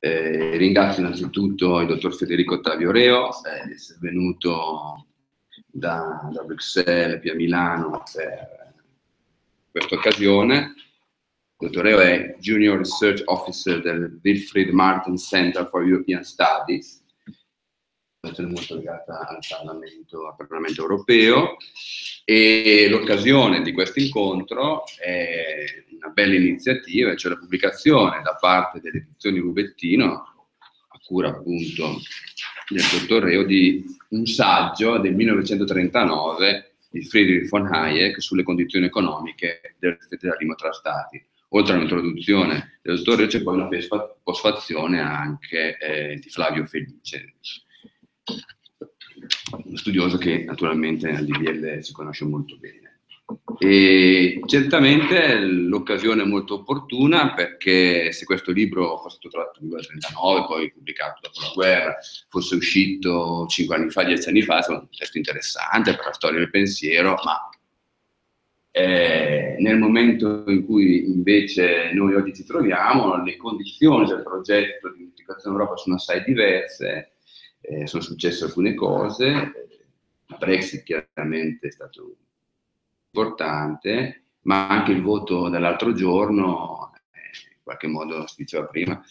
Eh, ringrazio innanzitutto il dottor Federico Ottavio Reo eh, di essere venuto da, da Bruxelles qui a Milano per questa occasione. Il dottor Reo è Junior Research Officer del Wilfried Martin Center for European Studies, molto legata al Parlamento, al Parlamento europeo e l'occasione di questo incontro è una bella iniziativa, cioè la pubblicazione da parte delle edizioni Rubettino, a cura appunto del dottor Reo, di un saggio del 1939 di Friedrich von Hayek sulle condizioni economiche del federalismo tra stati. Oltre all'introduzione del dottor Reo c'è poi una posfazione anche eh, di Flavio Felice uno studioso che naturalmente nel DBL si conosce molto bene. E certamente l'occasione è molto opportuna perché se questo libro fosse stato tratto nel 1939, poi pubblicato dopo la guerra, fosse uscito 5 anni fa, 10 anni fa, sarebbe un testo interessante per la storia del pensiero, ma eh, nel momento in cui invece noi oggi ci troviamo, le condizioni del progetto di unificazione Europa sono assai diverse eh, sono successe alcune cose, la Brexit chiaramente è stato importante, ma anche il voto dell'altro giorno, eh, in qualche modo si diceva prima,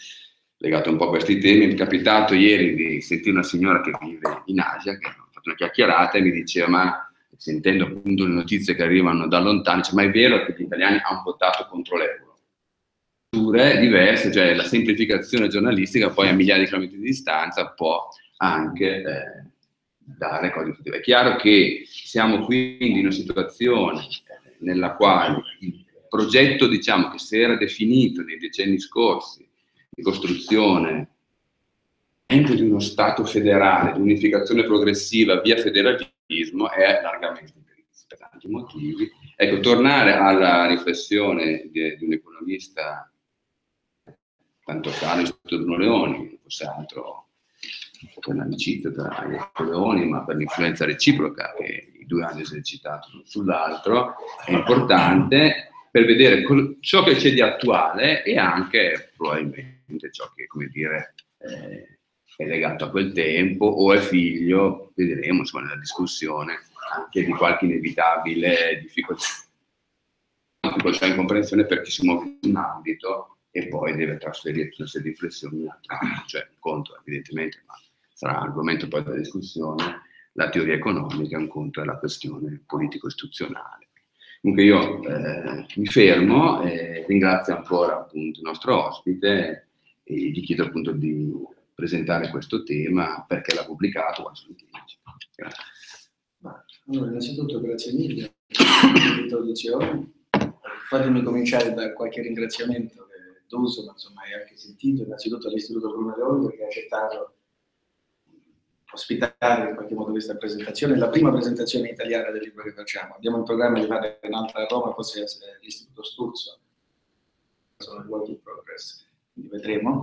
legato un po' a questi temi, mi è capitato ieri di sentire una signora che vive in Asia, che ha fatto una chiacchierata e mi diceva, ma sentendo appunto le notizie che arrivano da lontano, dice, ma è vero che gli italiani hanno votato contro l'euro? diverse, cioè la semplificazione giornalistica poi a migliaia di chilometri di distanza può anche eh, dare cose positive. È chiaro che siamo quindi in una situazione nella quale il progetto diciamo, che si era definito nei decenni scorsi di costruzione di uno Stato federale, di unificazione progressiva via federalismo è largamente per tanti motivi. Ecco, tornare alla riflessione di, di un economista tanto caro, Bruno Leoni, fosse altro per l'amicizia tra i Leoni, ma per l'influenza reciproca che i due hanno esercitato l'uno sull'altro, è importante per vedere ciò che c'è di attuale e anche probabilmente ciò che, come dire, eh, è legato a quel tempo o è figlio, vedremo insomma, nella discussione, anche di qualche inevitabile difficoltà, difficoltà in comprensione per chi si muove in un ambito e poi deve trasferire tutta queste riflessioni in altro cioè un evidentemente, ma sarà argomento poi della discussione, la teoria economica, un conto è la questione politico-istituzionale. Comunque io eh, mi fermo e ringrazio ancora appunto il nostro ospite e gli chiedo appunto di presentare questo tema perché l'ha pubblicato, i Grazie. Allora, innanzitutto grazie mille per l'introduzione. Fatemi cominciare da qualche ringraziamento d'uso, ma insomma hai anche sentito, innanzitutto all'Istituto Bruno Leoni che ha accettato ospitare in qualche modo questa presentazione, la prima presentazione italiana del libro che facciamo. Abbiamo in programma di fare un'altra a Roma, forse l'Istituto Sturzo, sono il work in progress, quindi vedremo.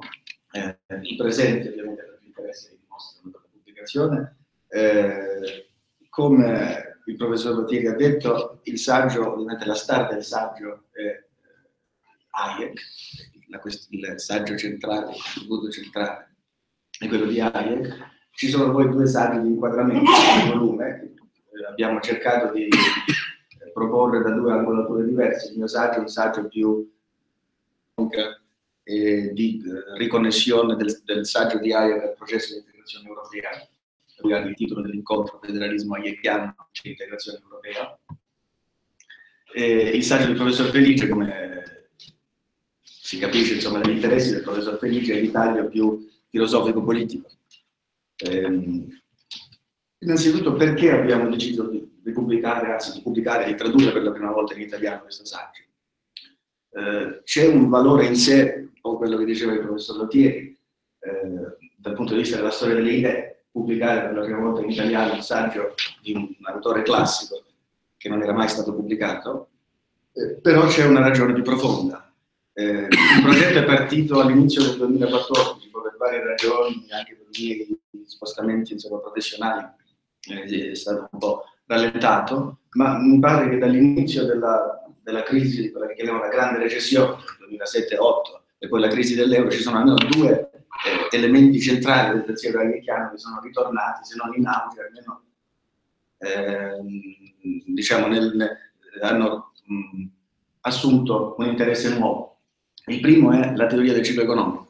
Eh, I presenti ovviamente per l'interesse che dimostrano la pubblicazione. Eh, come il professor Lottieri ha detto, il saggio, ovviamente la star del saggio è eh, Hayek, il saggio centrale, il contributo centrale è quello di Hayek, ci sono poi due saggi di inquadramento nel volume, eh, abbiamo cercato di eh, proporre da due angolature diverse. Il mio saggio è un saggio più eh, di eh, riconnessione del, del, saggio di Hayek al processo di integrazione europea, il titolo dell'incontro federalismo hayekiano e integrazione europea. E il saggio del professor Felice, come si capisce insomma, negli interessi del professor Felice, è il taglio più filosofico-politico. Eh, innanzitutto perché abbiamo deciso di, di, pubblicare, anzi di pubblicare, di tradurre per la prima volta in italiano questo saggio? Eh, c'è un valore in sé, un quello che diceva il professor Lottieri, eh, dal punto di vista della storia delle idee, pubblicare per la prima volta in italiano un saggio di un, autore classico che non era mai stato pubblicato, eh, però c'è una ragione più profonda. Eh, il progetto è partito all'inizio del 2014 per varie ragioni, anche per miei spostamenti insomma, professionali eh, è stato un po' rallentato, ma mi pare che dall'inizio della, della crisi, quella che chiamiamo la grande recessione, 2007-2008, e poi la crisi dell'euro, ci sono almeno due eh, elementi centrali del pensiero hayekiano che sono ritornati, se non in auge, almeno eh, diciamo nel, hanno mh, assunto un interesse nuovo. Il primo è la teoria del ciclo economico,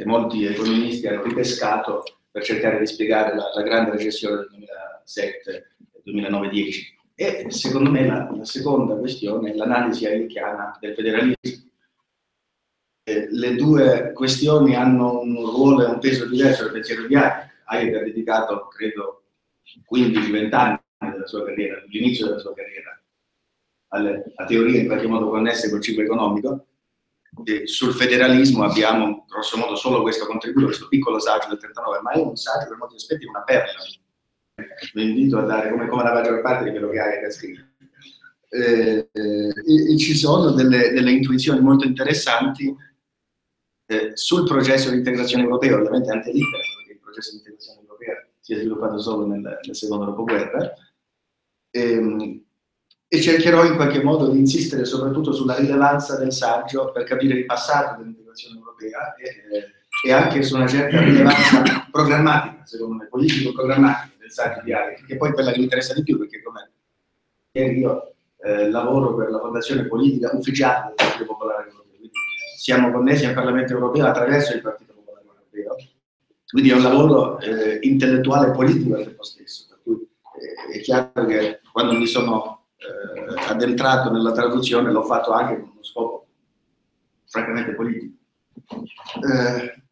che molti economisti hanno ripescato per cercare di spiegare la, la grande recessione del 2007, 2009-10. E secondo me la, la seconda questione è l'analisi hayekiana del federalismo eh, le due questioni hanno un ruolo e un peso diverso nel pensiero di Hayek. Hayek ha dedicato, credo, 15-20 anni della sua carriera, l'inizio della sua carriera, alle, a teorie in qualche modo connesse col ciclo economico. Sul federalismo abbiamo grosso modo solo questo contributo, questo piccolo saggio del 39, ma è un saggio per molti aspetti una perla. Vi invito a dare, come, come la maggior parte di quello che Hayek ha scritto. Eh, eh, ci sono delle, delle intuizioni molto interessanti eh, sul processo di integrazione europea, ovviamente anche libero, perché il processo di integrazione europea si è sviluppato solo nel, nel secondo dopoguerra, ehm, e, cercherò in qualche modo di insistere soprattutto sulla rilevanza del saggio per capire il passato dell'integrazione europea e, eh, e anche su una certa rilevanza programmatica, secondo me, politico-programmatica del saggio di Ari, che poi quella che mi interessa di più, perché come ieri io eh, lavoro per la fondazione politica ufficiale del Partito Popolare Europeo. Siamo connessi al Parlamento europeo attraverso il Partito Popolare Europeo, quindi è un lavoro eh, intellettuale e politico al tempo stesso, per cui eh, è chiaro che quando mi sono eh, addentrato nella traduzione l'ho fatto anche con uno scopo francamente politico. Eh,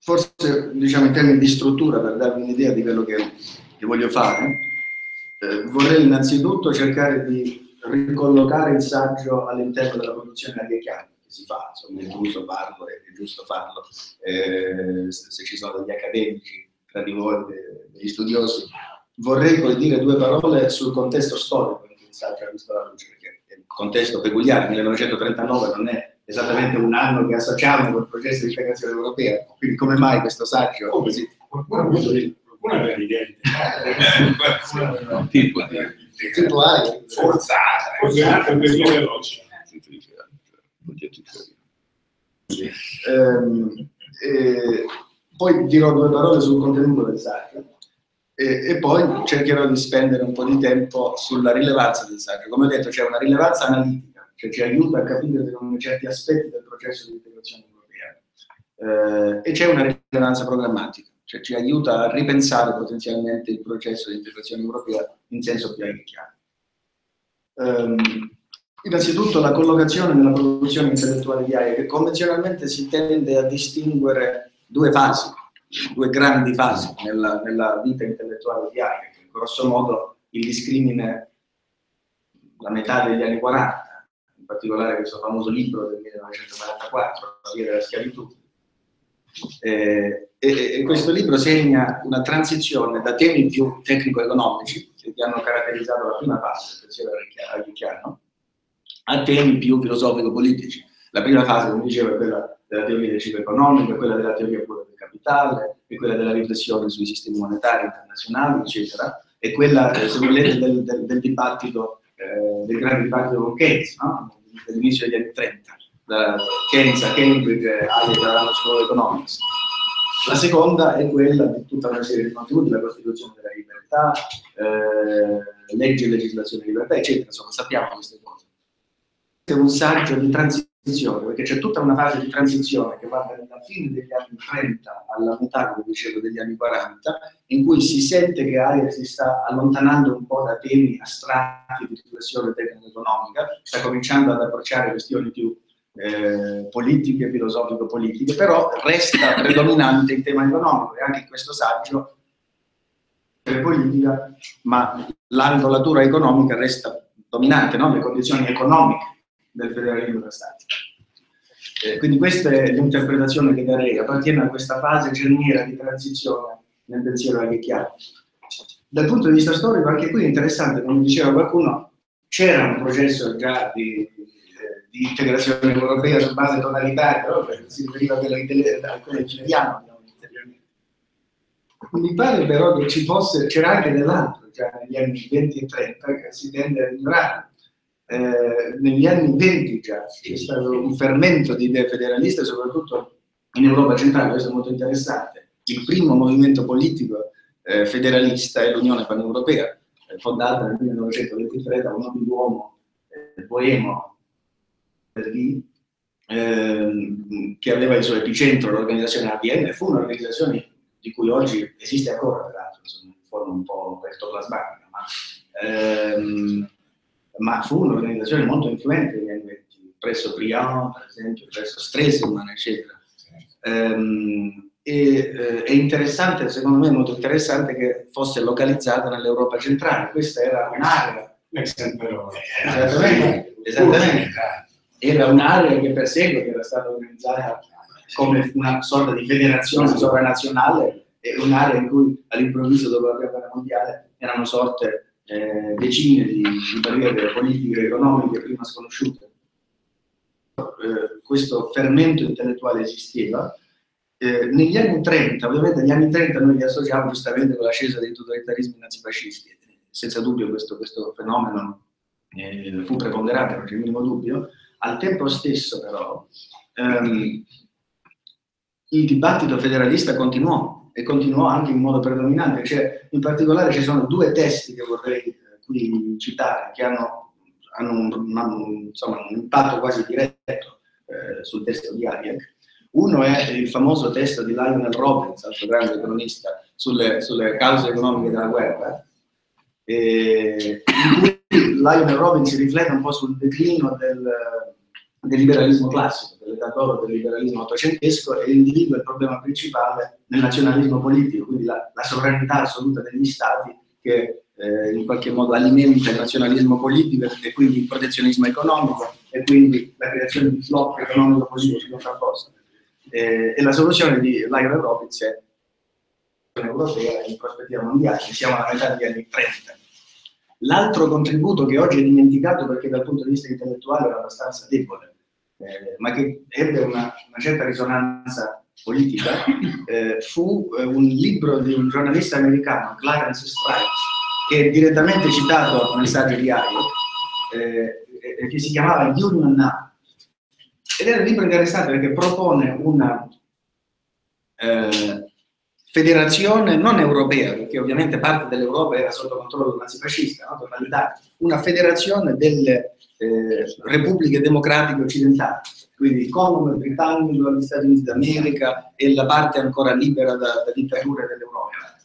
forse diciamo in termini di struttura, per darvi un'idea di quello che, che voglio fare, eh, vorrei innanzitutto cercare di ricollocare il saggio all'interno della produzione che si fa, insomma, è giusto farlo, è giusto farlo, eh, se, se, ci sono degli accademici tra di voi, degli studiosi. Vorrei poi dire due parole sul contesto storico in cui saggio ha visto la luce, perché è un contesto peculiare, 1939 non è esattamente un anno che associamo col processo di integrazione europea, quindi come mai questo saggio? Oh, così? Qualcuno ha avuto qualcuno aveva l'idea. Tipo di tipo hai forzata, forzata per via veloce. Ehm, eh, poi dirò due parole sul contenuto del saggio e, e, poi cercherò di spendere un po' di tempo sulla rilevanza del saggio. Come ho detto, c'è una rilevanza analitica, cioè ci aiuta a capire certi aspetti del processo di integrazione europea eh, e c'è una rilevanza programmatica cioè ci aiuta a ripensare potenzialmente il processo di integrazione europea in senso più chiaro. Um, innanzitutto la collocazione nella produzione intellettuale di AIA, che convenzionalmente si tende a distinguere due fasi, due grandi fasi nella, nella vita intellettuale di che grosso modo il discrimine la metà degli anni 40, in particolare questo famoso libro del 1944, La via della schiavitù, eh, e, e, questo libro segna una transizione da temi più tecnico-economici, che hanno caratterizzato la prima fase del pensiero hayekiano, a temi più filosofico-politici. La prima fase, come dicevo, è quella della teoria del ciclo economico, quella della teoria pura del capitale, è quella della riflessione sui sistemi monetari internazionali, eccetera, è quella, eh, se volete, del, del, del dibattito, eh, del grande dibattito con Keynes, no? dell'inizio degli anni 30 da Keynes a Cambridge, Hayek alla School of Economics. La seconda è quella di tutta una serie di contenuti, la Costituzione della libertà, eh, legge e legislazione di libertà, eccetera, insomma sappiamo queste cose. È un saggio di transizione, perché c'è tutta una fase di transizione che va dalla fine degli anni 30 alla metà, come dicevo, degli anni 40, in cui si sente che Hayek si sta allontanando un po' da temi astratti di riflessione tecnico-economica, sta cominciando ad approcciare questioni più eh, politiche, filosofico-politiche, però resta predominante il tema economico e anche in questo saggio politica, ma l'angolatura economica resta dominante, no? le condizioni economiche del federalismo della Stati. Eh, quindi questa è l'interpretazione che darei, appartiene a questa fase cerniera di transizione nel pensiero hayekiano. Dal punto di vista storico, anche qui è interessante, come diceva qualcuno, c'era un processo già di di integrazione europea su base totalitaria, no? si riferiva a quella italiana. Mi pare però che ci fosse, c'era anche dell'altro già negli anni 20 e 30 che si tende a ignorare. Eh, negli anni 20 già. C'è stato un fermento di idee federaliste, soprattutto in Europa centrale, questo è molto interessante, il primo movimento politico eh, federalista è l'Unione Paneuropea, eh, fondata nel 1923 da un nobiluomo eh, boemo ehm, che aveva il suo epicentro l'organizzazione ABN, fu un'organizzazione di cui oggi esiste ancora, peraltro, in forma un po' ectoplasmatica, ma, ehm, ma fu un'organizzazione molto influente negli anni 20, presso Briand, per esempio, presso Stresemann, eccetera. Ehm, e, eh, è interessante, secondo me molto interessante che fosse localizzata nell'Europa centrale. Questa era un'area. Esattamente, esattamente. Era un'area che per secoli era stata organizzata come una sorta di federazione sovranazionale e un'area in cui all'improvviso dopo la guerra mondiale erano sorte eh, decine di, di barriere politiche economiche prima sconosciute. Eh, questo fermento intellettuale esisteva. Eh, negli anni 30, ovviamente negli anni 30 noi li associamo giustamente con l'ascesa dei totalitarismi nazifascisti, senza dubbio questo, questo fenomeno eh, fu preponderante, non c'è il minimo dubbio, al tempo stesso però ehm, il dibattito federalista continuò e continuò anche in modo predominante, cioè, in particolare ci sono due testi che vorrei eh, qui citare che hanno, hanno un, un, insomma, un impatto quasi diretto eh, sul testo di Hayek. Uno è il famoso testo di Lionel Robbins, altro grande economista, sulle, sulle cause economiche della guerra, e in cui Lionel Robbins riflette un po' sul declino del, del liberalismo classico, dell'età d'oro del liberalismo ottocentesco e individua il problema principale nel nazionalismo politico, quindi la, la sovranità assoluta degli stati che eh, in qualche modo alimenta il nazionalismo politico e quindi il protezionismo economico e quindi la creazione di flop economico-politico si contrapposta. Eh, e la soluzione di Lionel Robbins è europea in prospettiva mondiale, siamo alla metà degli anni 30. L'altro contributo che oggi è dimenticato perché dal punto di vista intellettuale era abbastanza debole, eh, ma che ebbe una, una certa risonanza politica, eh, fu eh, un libro di un giornalista americano, Clarence Strike, che è direttamente citato nel saggio di Ario, eh, che si chiamava Union Now. Ed è un libro interessante perché propone una eh, federazione non europea, perché ovviamente parte dell'Europa era sotto controllo nazifascista, no? una federazione delle eh, repubbliche democratiche occidentali, quindi il Commonwealth britannico, gli Stati Uniti d'America e la parte ancora libera da, da dittature dell'Europa.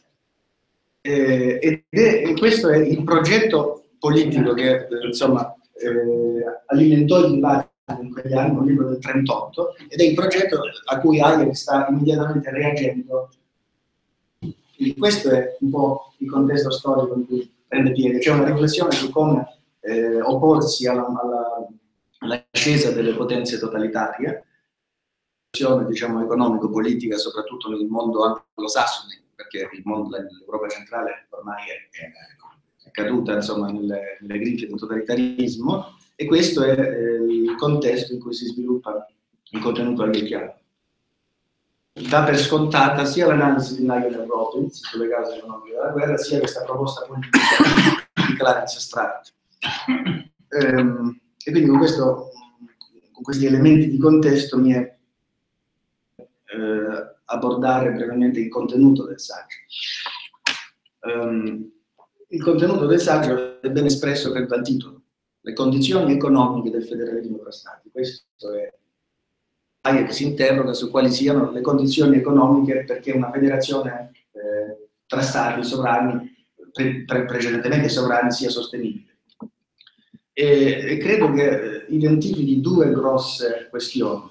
Eh, ed è, e questo è il progetto politico che insomma, eh, alimentò il dibattito in quegli anni, un libro del 38, ed è il progetto a cui Hayek sta immediatamente reagendo. Quindi questo è un po' il contesto storico in cui prende piede. C'è una riflessione su come eh, opporsi alla, alla, all'ascesa delle potenze totalitarie, diciamo, economico-politica, soprattutto nel mondo anglosassone, perché mondo, l'Europa centrale ormai è, è, caduta insomma, nelle, nelle grinfie del totalitarismo, e questo è eh, il contesto in cui si sviluppa il contenuto hayekiano. Dà per scontata sia l'analisi di Nigel Robbins sulle cause economiche della guerra, sia questa proposta politica di Clarence Stratt. Ehm, e quindi con, questo, con, questi elementi di contesto mi è eh, abbordare brevemente il contenuto del saggio. Um, il contenuto del saggio è ben espresso dal titolo le condizioni economiche del federalismo tra Stati. Questo è Hayek si interroga su quali siano le condizioni economiche perché una federazione eh, tra Stati sovrani, pre- pre- precedentemente sovrani, sia sostenibile. E, e credo che eh, identifichi due grosse questioni.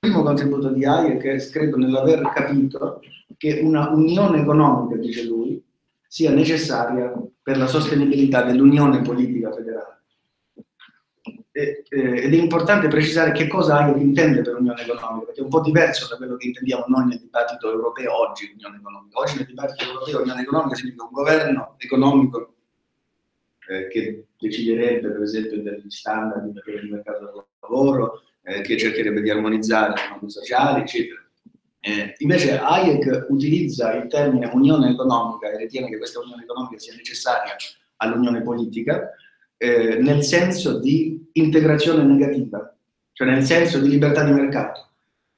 Il primo contributo di Hayek credo nell'aver capito che una unione economica, dice lui, sia necessaria per la sostenibilità dell'unione politica federale. Eh, ed è importante precisare che cosa Hayek intende per unione economica, perché è un po' diverso da quello che intendiamo noi nel dibattito europeo oggi, unione economica. Oggi nel dibattito europeo unione economica significa un governo economico eh, che deciderebbe per esempio degli standard di mercato del lavoro, eh, che cercherebbe di armonizzare le norme sociali, eccetera. Eh, invece Hayek utilizza il termine unione economica e ritiene che questa unione economica sia necessaria all'unione politica eh, nel senso di integrazione negativa, cioè nel senso di libertà di mercato.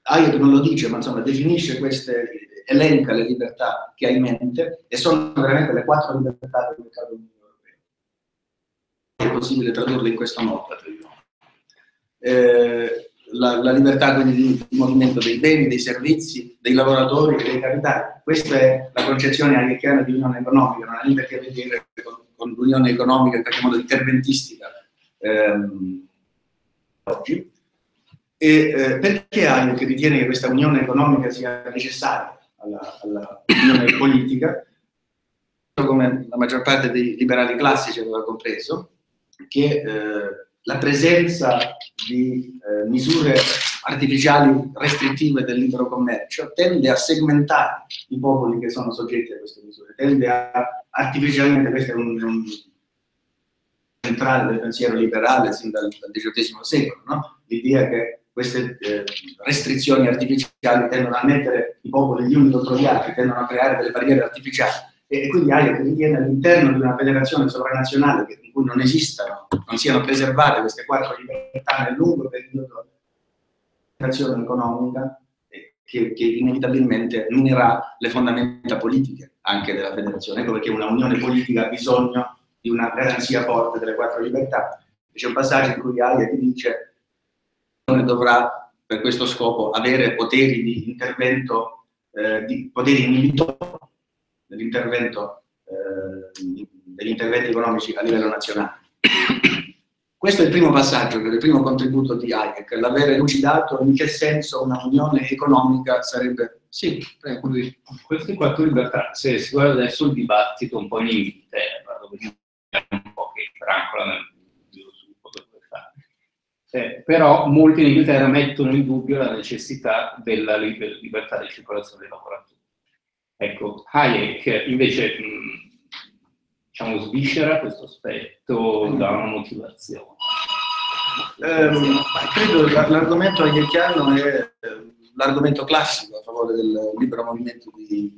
Hayek non lo dice, ma insomma definisce queste, elenca le libertà che ha in mente e sono veramente le quattro libertà del mercato unico europeo. È possibile tradurle in questo modo. Eh, la, la, libertà quindi di, movimento dei beni, dei servizi, dei lavoratori dei capitali. Questa è la concezione hayekiana di unione economica, non ha niente a che vedere con, con l'unione economica in qualche modo interventistica ehm, oggi. E eh, perché Hayek ritiene che questa unione economica sia necessaria alla, alla unione politica? Come la maggior parte dei liberali classici aveva compreso, che eh, la presenza di eh, misure artificiali restrittive del libero commercio tende a segmentare i popoli che sono soggetti a queste misure, tende a artificialmente, questo è un, un centrale del pensiero liberale sin dal, dal XVIII secolo, no? l'idea che queste eh, restrizioni artificiali tendono a mettere i popoli gli uni contro gli altri, tendono a creare delle barriere artificiali e quindi Hayek ritiene all'interno di una federazione sovranazionale in cui non esistano, non siano preservate queste quattro libertà nel lungo periodo di azione economica che, che, inevitabilmente minerà le fondamenta politiche anche della federazione. Ecco perché una unione politica ha bisogno di una garanzia forte delle quattro libertà. C'è un passaggio in cui Hayek dice che dovrà per questo scopo avere poteri di intervento, eh, di poteri inibitori dell'intervento, eh, degli interventi economici a livello nazionale. Questo è il primo passaggio, il primo contributo di Hayek, l'avere lucidato in che senso una unione economica sarebbe... Sì, prego. Queste quattro libertà, se si guarda adesso il dibattito un po' in Inghilterra, dove c'è un po' che francola nel sviluppo per fare. Eh, però molti in Inghilterra mettono in dubbio la necessità della libertà di circolazione dei lavoratori. Ecco, Hayek invece diciamo, sviscera questo aspetto da una motivazione. Eh, credo che l'argomento hayekiano è l'argomento classico a favore del libero movimento di,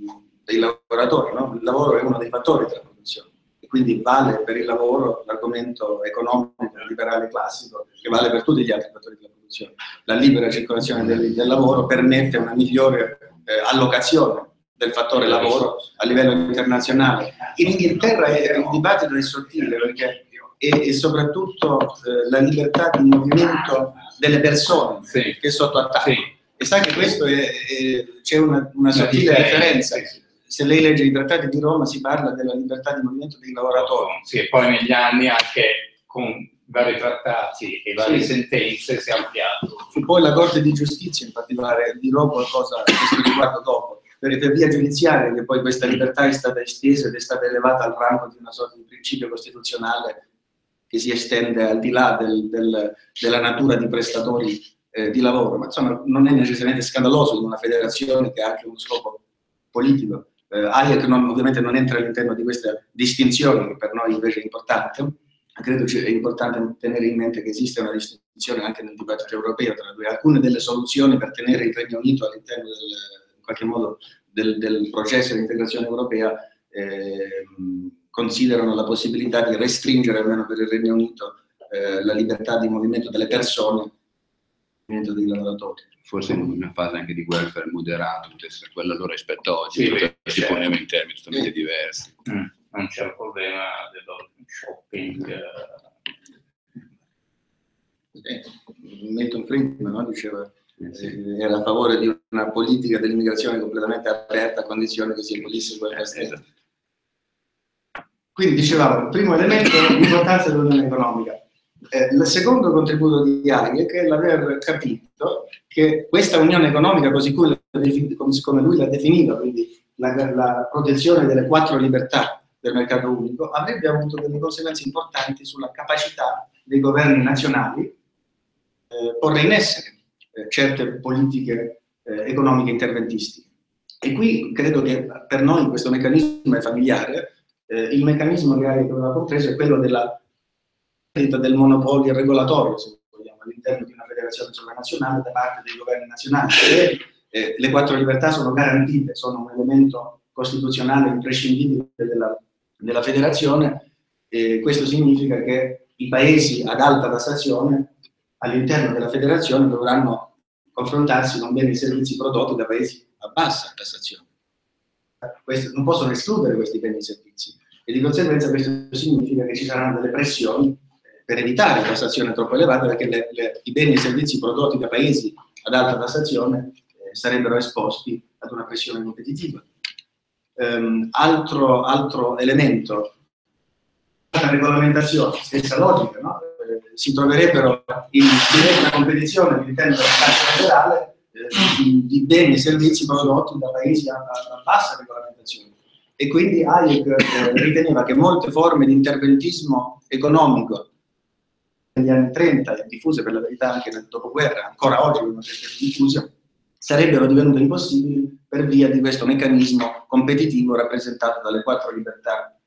dei lavoratori. No? Il lavoro è uno dei fattori della produzione e quindi vale per il lavoro l'argomento economico liberale classico che vale per tutti gli altri fattori della produzione. La libera circolazione del, del lavoro permette una migliore eh, allocazione del fattore lavoro a livello internazionale. In Inghilterra il dibattito è sottile perché è, è soprattutto eh, la libertà di movimento delle persone sì. che è sotto attacco. Sì. E sa che questo è, è c'è una, una sottile differenza. Sì, Se lei legge i trattati di Roma si parla della libertà di movimento dei lavoratori. Sì, e poi negli anni anche con vari trattati e varie sentenze si è ampliato. E poi la Corte di Giustizia in particolare dirò qualcosa a questo riguardo dopo per via giudiziaria che poi questa libertà è stata estesa ed è stata elevata al rango di una sorta di principio costituzionale che si estende al di là del, del, della natura di prestatori eh, di lavoro, ma insomma non è necessariamente scandaloso in una federazione che ha anche uno scopo politico. Eh, Hayek non, ovviamente non entra all'interno di questa distinzione che per noi invece è importante, credo sia importante tenere in mente che esiste una distinzione anche nel dibattito europeo tra due. Alcune delle soluzioni per tenere il Regno Unito all'interno del qualche modo del, del processo di integrazione europea eh, considerano la possibilità di restringere, almeno per il Regno Unito, eh, la libertà di movimento delle persone, movimento dei lavoratori. Forse in una fase anche di welfare moderato, potesse quella allora rispetto a oggi, sì, si certo. poneva in termini totalmente sì. diversi. Mm, non c'è il problema dello shopping. Eh, Milton Friedman no? diceva eh, era a favore di una politica dell'immigrazione completamente aperta a condizione che si abolisse quel esatto. Quindi dicevamo, il primo elemento è l'importanza dell'unione economica. Eh, il secondo contributo di Hayek è l'aver capito che questa unione economica, così come lui l'ha definita, quindi la, la protezione delle quattro libertà del mercato unico, avrebbe avuto delle conseguenze importanti sulla capacità dei governi nazionali eh, porre in essere eh, certe politiche eh, economiche interventistiche. E qui credo che per noi questo meccanismo è familiare. Eh, il meccanismo che aveva compreso è quello della del monopolio regolatorio, se vogliamo, all'interno di una federazione sovranazionale da parte dei governi nazionali. Se eh, le quattro libertà sono garantite, sono un elemento costituzionale imprescindibile della, della federazione, questo significa che i paesi ad alta tassazione all'interno della federazione dovranno confrontarsi con beni e servizi prodotti da paesi a bassa tassazione. Non possono escludere questi beni e servizi e di conseguenza questo significa che ci saranno delle pressioni eh, per evitare tassazione troppo elevata perché le, le, i beni e servizi prodotti da paesi ad alta tassazione eh, sarebbero esposti ad una pressione competitiva. Um, altro, altro, elemento, la regolamentazione, stessa logica, no? Eh, si troverebbero in diretta competizione all'interno della cassa federale eh, di, beni e servizi prodotti da paesi a, a, bassa regolamentazione. E quindi Hayek eh, riteneva che molte forme di interventismo economico negli anni 30 e diffuse per la verità anche nel dopoguerra, ancora oggi vengono diffuse, sarebbero divenute impossibili per via di questo meccanismo competitivo rappresentato dalle quattro libertà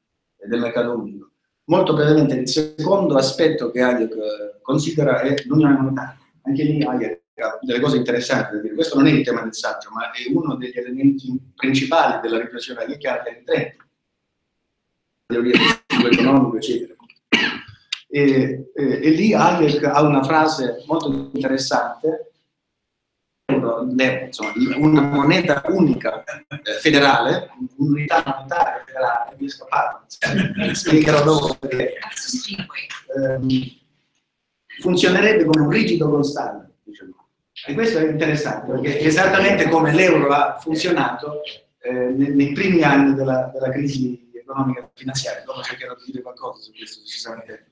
del mercato unico. Molto brevemente, il secondo aspetto che Hayek eh, considera è l'unione monetaria. Anche lì Hayek ha delle cose interessanti da dire. Questo non è il tema del saggio, ma è uno degli elementi principali della riflessione hayekiana degli anni 30. Teoria economico, eccetera. E, e, e, lì Hayek ha una frase molto interessante insomma, una moneta unica eh, federale, un'unità monetaria federale, mi è scappato, spiegherò dopo perché, ehm, funzionerebbe come un rigido costante. Diciamo. E questo è interessante perché è esattamente come l'euro ha funzionato eh, nei, nei, primi anni della, della crisi economica e finanziaria, dopo cercherò di dire qualcosa su questo decisamente.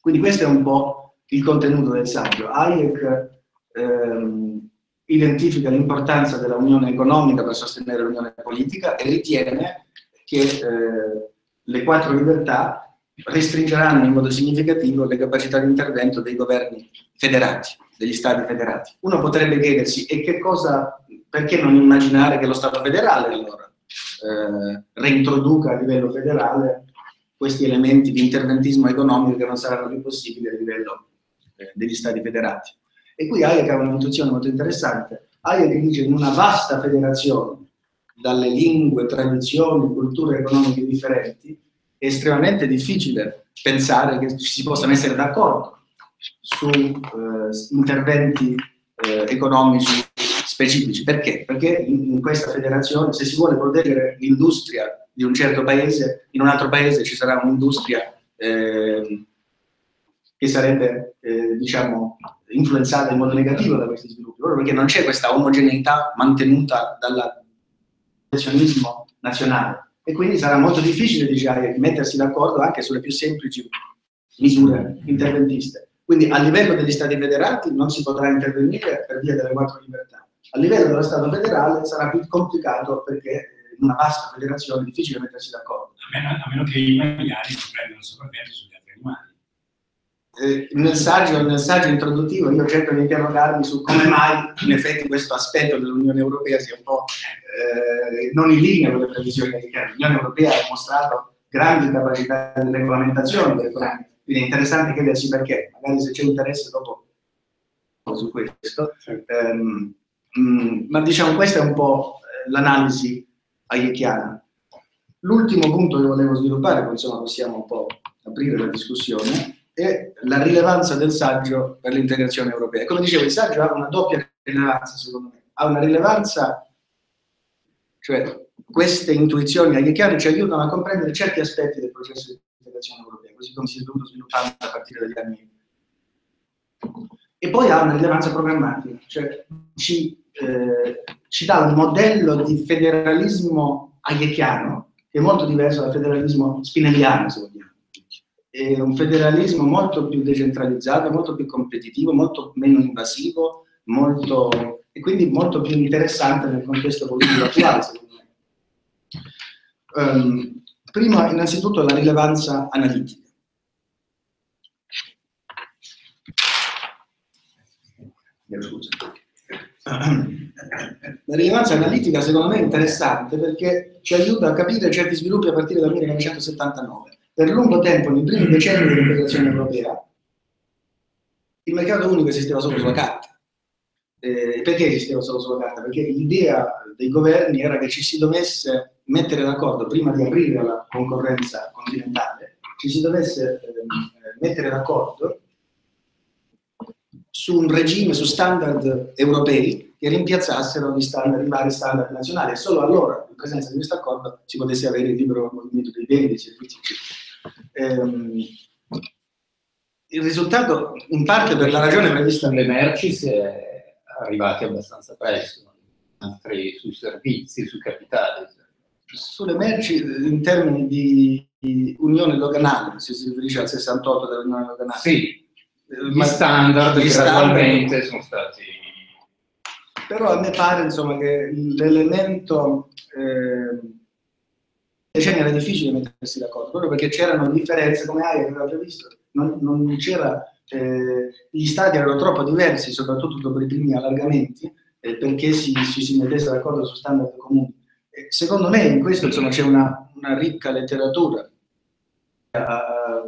Quindi questo è un po' il contenuto del saggio. Hayek ehm, identifica l'importanza dell'unione economica per sostenere l'unione politica e ritiene che eh, le quattro libertà restringeranno in modo significativo le capacità di intervento dei governi federati, degli stati federati. Uno potrebbe chiedersi, e che cosa, perché non immaginare che lo Stato federale allora eh, reintroduca a livello federale questi elementi di interventismo economico che non saranno più possibili a livello eh, degli stati federati? E qui Hayek ha un'intuizione molto interessante. Hayek dice in una vasta federazione dalle lingue, tradizioni, culture economiche differenti, è estremamente difficile pensare che si possa essere d'accordo su eh, interventi eh, economici specifici. Perché? Perché in, in, questa federazione, se si vuole proteggere l'industria di un certo paese, in un altro paese ci sarà un'industria eh, che sarebbe, eh, diciamo, influenzata in modo negativo da questi sviluppi, proprio perché non c'è questa omogeneità mantenuta dall'azionismo nazionale. E quindi sarà molto difficile, diciamo, mettersi d'accordo anche sulle più semplici misure interventiste. Quindi a livello degli Stati federati non si potrà intervenire per via delle quattro libertà. A livello dello Stato federale sarà più complicato perché in una vasta federazione è difficile mettersi d'accordo. A meno, a meno che i maiali non prendano sopravvento eh, nel, saggio, nel saggio introduttivo io cerco di interrogarmi su come mai in effetti questo aspetto dell'Unione Europea sia un po' eh, non in linea con le previsioni americane. L'Unione Europea ha dimostrato grandi capacità di regolamentazione dell'economia, quindi è interessante chiedersi perché, magari se c'è interesse dopo su questo. Um, um, ma diciamo questa è un po' eh, l'analisi hayekiana. L'ultimo punto che volevo sviluppare, poi insomma possiamo un po' aprire la discussione, e la rilevanza del saggio per l'integrazione europea. Come dicevo, il saggio ha una doppia rilevanza, secondo me. Ha una rilevanza, cioè queste intuizioni hayekiane ci aiutano a comprendere certi aspetti del processo di integrazione europea, così come si è dovuto sviluppare a partire dagli anni. E poi ha una rilevanza programmatica, cioè ci, eh, ci dà un modello di federalismo hayekiano che è molto diverso dal federalismo spinelliano, se vogliamo è un federalismo molto più decentralizzato, molto più competitivo, molto meno invasivo, molto, e quindi molto più interessante nel contesto politico attuale, secondo me. Um, prima, innanzitutto, la rilevanza analitica. La rilevanza analitica secondo me è interessante perché ci aiuta a capire certi sviluppi a partire dal 1979 per lungo tempo, nei primi decenni dell'integrazione europea, il mercato unico esisteva solo sulla carta. Eh, perché esisteva solo sulla carta? Perché l'idea dei governi era che ci si dovesse mettere d'accordo prima di aprire alla concorrenza continentale, ci si dovesse eh, mettere d'accordo su un regime, su standard europei che rimpiazzassero gli standard, i vari standard nazionali e solo allora, in presenza di questo accordo, si potesse avere il libero movimento dei beni, dei servizi, eccetera. Ehm, il risultato, in parte per la ragione prevista... Le merci si è arrivati abbastanza presto, altri sui servizi, sui capitali. Sulle merci, in termini di, di unione doganale, se si riferisce al 68 dell'unione doganale. Sì, gli standard gli gradualmente standard- sono stati... Però a me pare insomma, che l'elemento eh, era difficile mettersi d'accordo, proprio perché c'erano differenze, come hai aveva previsto, non, non c'era, eh, gli stati erano troppo diversi, soprattutto dopo i primi allargamenti, eh, perché si, ci si mettesse d'accordo su standard comuni. Secondo me in questo insomma, c'è una, una ricca letteratura. Eh,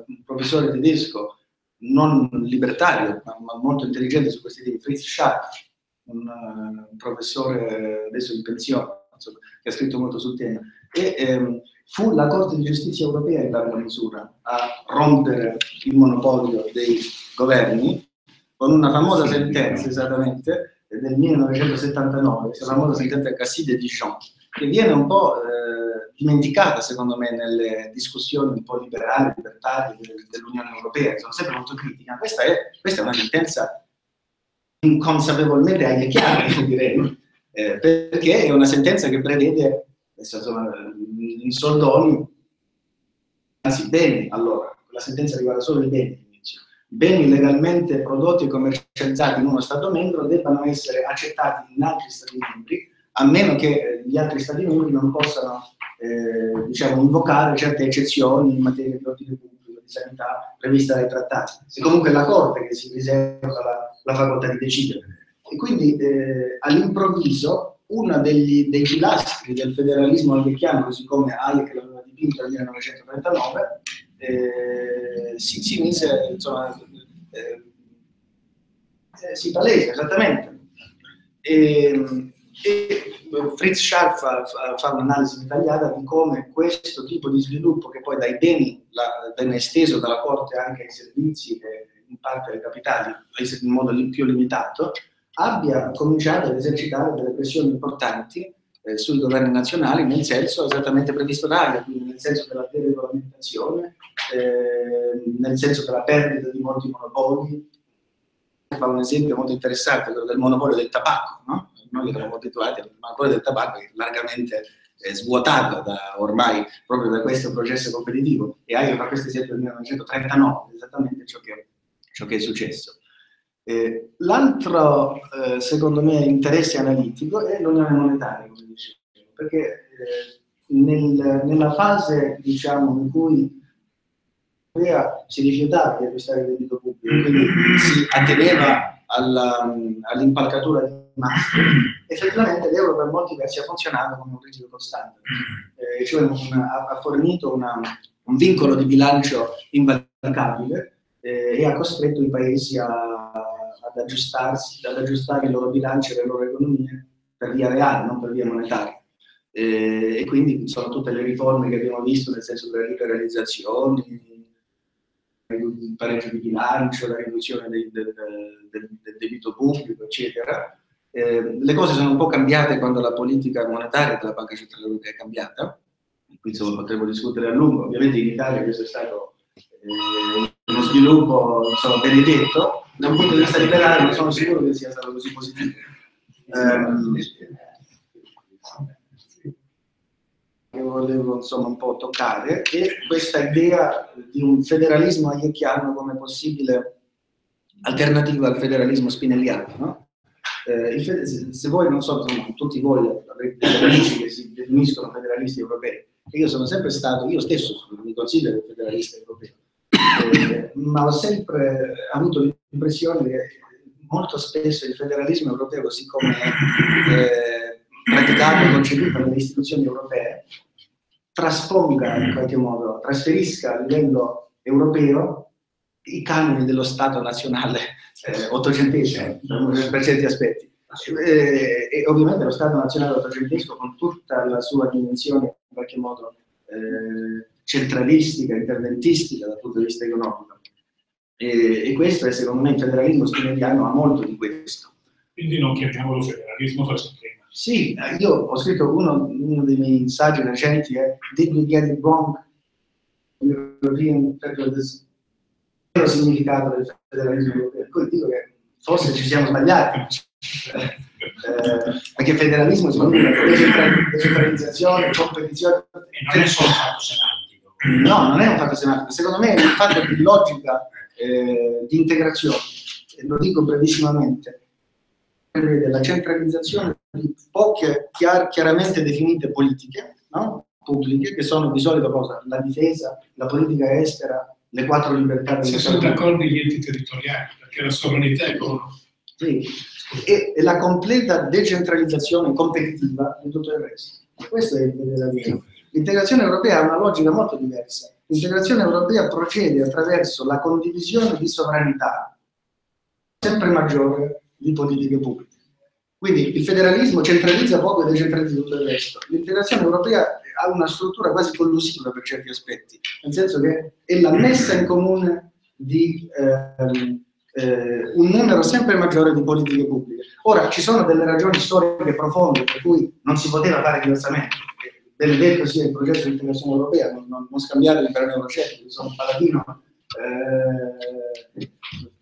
un professore tedesco non libertario, ma, ma molto intelligente su questi temi, Fritz Scharf, un, eh, un professore adesso in pensione, insomma, che ha scritto molto sul tema. E ehm, fu la Corte di giustizia europea in larga misura a rompere il monopolio dei governi con una famosa sentenza esattamente del 1979, la famosa sentenza Cassis de Dijon, che viene un po' eh, dimenticata secondo me nelle discussioni un po' liberali, libertarie del- dell'Unione Europea, sono sempre molto critica. Questa è, questa è una sentenza inconsapevolmente hayekiana, direi, eh, perché è una sentenza che prevede, adesso, insomma, in soldoni, anzi beni, allora, la sentenza riguarda solo i beni, beni legalmente prodotti e commercializzati in uno Stato membro debbano essere accettati in altri Stati membri, a meno che eh, gli altri Stati membri non possano eh, diciamo, invocare certe eccezioni in materia di ordine pubblico, di sanità prevista dai trattati. È comunque la Corte che si riserva la, la facoltà di decidere. E quindi eh, all'improvviso uno degli, dei pilastri del federalismo albecchiano, così come Hayek l'aveva dipinto nel 1939, eh, si, si mise, insomma, eh, eh, si palesa esattamente. E, e Fritz Scharf fa, fa- fa un'analisi dettagliata di come questo tipo di sviluppo, che poi dai beni la- venne esteso dalla Corte anche ai servizi e in parte ai capitali in modo più limitato, abbia cominciato ad esercitare delle pressioni importanti eh, sui governi nazionali nel senso esattamente previsto da Hayek, quindi nel senso della deregolamentazione, eh, nel senso della perdita di molti monopoli. Fa un esempio molto interessante, quello del monopolio del tabacco, no? Noi eravamo abituati al monopolio del tabacco che è largamente eh, svuotato da, ormai proprio da questo processo competitivo e Hayek fa questo esempio del 1939, esattamente ciò che, ciò che è successo. Eh, l'altro, eh, secondo me, interesse analitico è l'unione monetaria, come dicevo, perché eh, nel- nella fase diciamo, in cui l'Unione si rifiutava di acquistare il debito pubblico, quindi si atteneva alla- all'impalcatura di Maastricht, effettivamente l'euro per molti versi ha funzionato come un rigido costante, eh, cioè un- ha, ha fornito una- un vincolo di bilancio invalicabile eh, e ha costretto i paesi a- ad aggiustarsi, ad aggiustare i loro bilanci e le loro economie per via reale, non per via monetaria. Eh, e quindi sono tutte le riforme che abbiamo visto nel senso delle liberalizzazioni, il pareggio di bilancio, la riduzione dei- del, del- del debito pubblico, eccetera. Eh, le cose sono un po' cambiate quando la politica monetaria della Banca Centrale Europea è cambiata, qui potremo discutere a lungo, ovviamente in Italia questo è stato eh, uno sviluppo insomma, benedetto, da un punto di vista liberale non sono sicuro che sia stato così positivo. Ehm, che volevo insomma un po' toccare è questa idea di un federalismo hayekiano come possibile alternativa al federalismo spinelliano. No? Eh, fede- se, se voi, non so, tutti voi avrete amici che si definiscono federalisti europei, e io sono sempre stato, io stesso mi considero federalista europeo, eh, ma ho sempre avuto l'impressione che molto spesso il federalismo europeo, così come è eh, praticato e concepito nelle istituzioni europee, trasponga in qualche modo, trasferisca a livello europeo i canoni dello Stato nazionale eh, ottocentesco per- per certi aspetti. Eh, e ovviamente lo Stato nazionale ottocentesco con tutta la sua dimensione in qualche modo eh, centralistica, interventistica dal punto di vista economico. E, e questo è secondo me il federalismo spinelliano ha molto di questo. Quindi non chiamiamolo federalismo, facciamo prima. Sì, io ho scritto uno, uno dei miei saggi recenti è Did we get it wrong? European Federalism. Il significato del federalismo europeo. Poi dico che forse ci siamo sbagliati. Eh, perché federalismo secondo me è decentralizzazione, competizione. E non è solo fatto. No, non è un fatto semantico, secondo me è un fatto di logica eh, di integrazione. E lo dico brevissimamente la centralizzazione di poche chiar- chiaramente definite politiche no? pubbliche, che sono di solito cosa? La difesa, la politica estera, le quattro libertà Se dello sono d'accordo gli enti territoriali, perché la sovranità è loro. Sì. E, e la completa decentralizzazione competitiva di tutto il resto. Questo è il federalismo. L'integrazione europea ha una logica molto diversa. L'integrazione europea procede attraverso la condivisione di sovranità sempre maggiore di politiche pubbliche. Quindi il federalismo centralizza poco e decentralizza tutto il resto. L'integrazione europea ha una struttura quasi collusiva per certi aspetti, nel senso che è la messa in comune di ehm, eh, un numero sempre maggiore di politiche pubbliche. Ora, ci sono delle ragioni storiche profonde per cui non si poteva fare diversamente. Benedetto sia il processo di integrazione europea, non, non, non scambiatevi per neurocetico, sono un paladino, eh,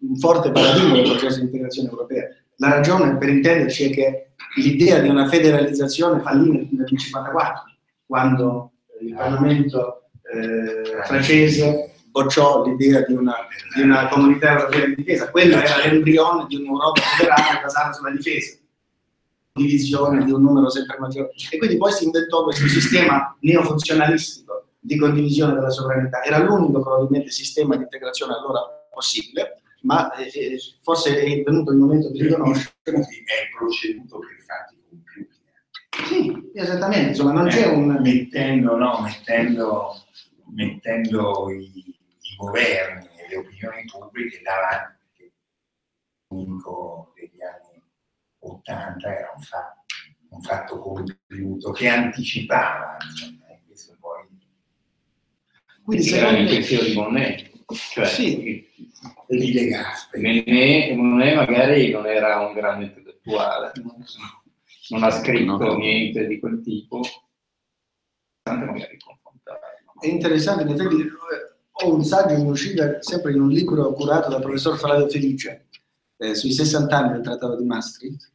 un forte paladino del processo di integrazione europea. La ragione, per intenderci, è che l'idea di una federalizzazione fallì nel 1954, quando il Parlamento eh, francese bocciò l'idea di di una comunità europea di difesa. Quello era l'embrione di un'Europa federale basata sulla difesa, divisione di un numero sempre maggiore. E quindi poi si inventò questo sistema neofunzionalistico di condivisione della sovranità. Era l'unico probabilmente sistema di integrazione allora possibile, ma eh, forse è venuto il momento di riconoscere. È il proceduto per fatti compiuti. Sì, esattamente, insomma non c'è un... Mettendo, no, mettendo, mettendo i, i governi e le opinioni pubbliche davanti. Anni 80 era un fatto, un fatto compiuto che anticipava. insomma, e questo poi Quindi Era il me... pensiero di Monet. Cioè, Sì. di De Gasperi. Monet, Monet magari non era un grande intellettuale, non ha scritto No. niente di quel tipo. È interessante, in effetti eh, ho un saggio in uscita sempre in un libro curato dal professor Flavio Felice eh, sui 60 anni del Trattato di Maastricht,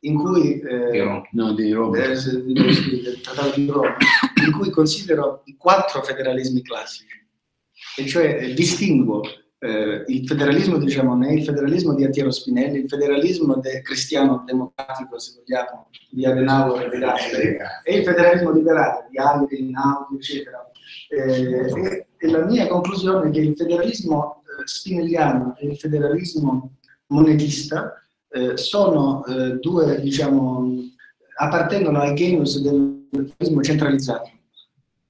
in cui eh, No, di Roma. eh, del Trattato di Roma, in cui considero i quattro federalismi classici, e cioè eh, distinguo eh, il federalismo di Giamonet, il federalismo di Attiero Spinelli, il federalismo de- cristiano-democratico, se vogliamo, di Adenauer e di Gasperi, e il federalismo liberale di Aldi, Naudi, eccetera. Eh, e, e la mia conclusione è che il federalismo eh, spinelliano e il federalismo monetista eh, sono eh, due, diciamo, appartengono ai genus del federalismo centralizzato.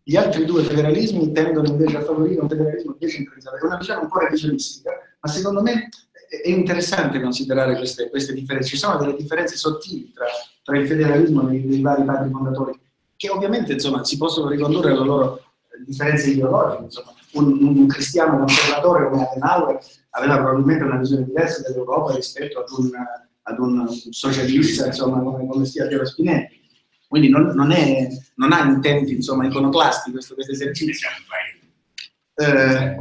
Gli altri due federalismi tendono invece a favorire un federalismo decentralizzato. È una visione un po' revisionistica, ma secondo me è- interessante considerare queste, queste differenze. Ci sono delle differenze sottili tra, tra il federalismo dei, dei vari padri fondatori, che ovviamente insomma, si possono ricondurre alle loro differenze ideologiche. Insomma. Un, un cristiano conservatore come Adenauer aveva probabilmente una visione diversa dell'Europa rispetto ad un, ad un socialista insomma, come, come stia Piero Spinelli. Quindi non, non è- non ha intenti insomma, iconoclasti questo, questo esercizio. Eh,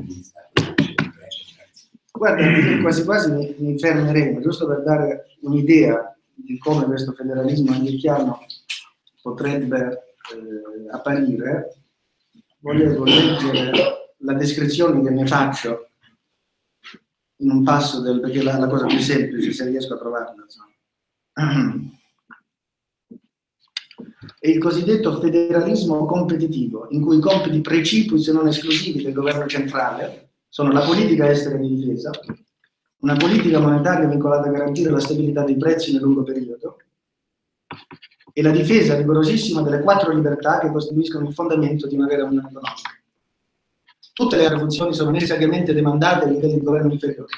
Guarda, quasi quasi mi, mi fermeremo, giusto per dare un'idea di come questo federalismo anglicano potrebbe eh, apparire. Volevo leggere la descrizione che ne faccio in un passo del, perché è la, la cosa più semplice, se riesco a trovarla. insomma. È il cosiddetto federalismo competitivo, in cui i compiti precipui se non esclusivi del governo centrale sono la politica estera di difesa, una politica monetaria vincolata a garantire la stabilità dei prezzi nel lungo periodo e la difesa rigorosissima delle quattro libertà che costituiscono il fondamento di una vera unione economica. Tutte le altre funzioni sono necessariamente demandate ai livelli di governo inferiori,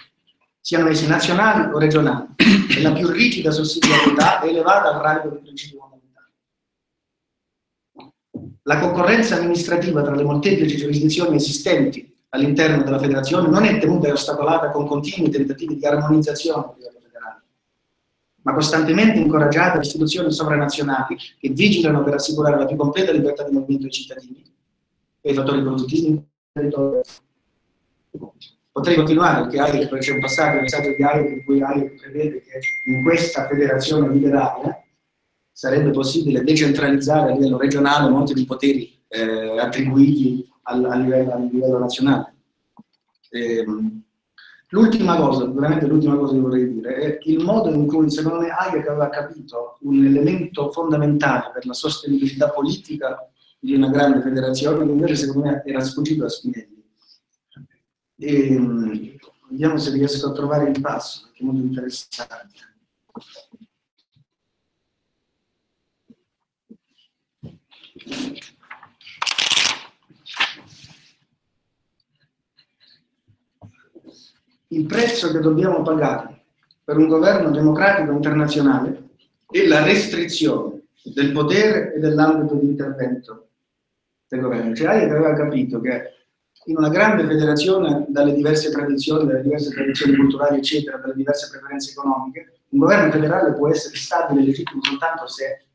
siano essi nazionali o regionali, e la più rigida sussidiarietà è elevata al rango di principio fondamentale. La concorrenza amministrativa tra le molteplici giurisdizioni esistenti all'interno della federazione non è tenuta e ostacolata con continui tentativi di armonizzazione a livello federale, ma costantemente incoraggiata da istituzioni sovranazionali che vigilano per assicurare la più completa libertà di movimento ai cittadini e ai fattori produttivi territorio. Potrei continuare perché Hayek, c'è un passaggio, un messaggio di Hayek in cui Hayek prevede che in questa federazione liberale sarebbe possibile decentralizzare a livello regionale molti dei poteri eh, attribuiti al, a, livello, a, livello, nazionale. Ehm, l'ultima cosa, veramente l'ultima cosa che vorrei dire, è il modo in cui secondo me Hayek aveva capito un elemento fondamentale per la sostenibilità politica di una grande federazione che invece secondo me era sfuggito a Spinelli. E, ehm, vediamo se riesco a trovare il passo, perché è molto interessante. il prezzo che dobbiamo pagare per un governo democratico internazionale è la restrizione del potere e dell'ambito di intervento del governo. Cioè Hayek aveva capito che in una grande federazione dalle diverse tradizioni, dalle diverse tradizioni culturali, eccetera, dalle diverse preferenze economiche, un governo federale può essere stabile e legittimo soltanto se,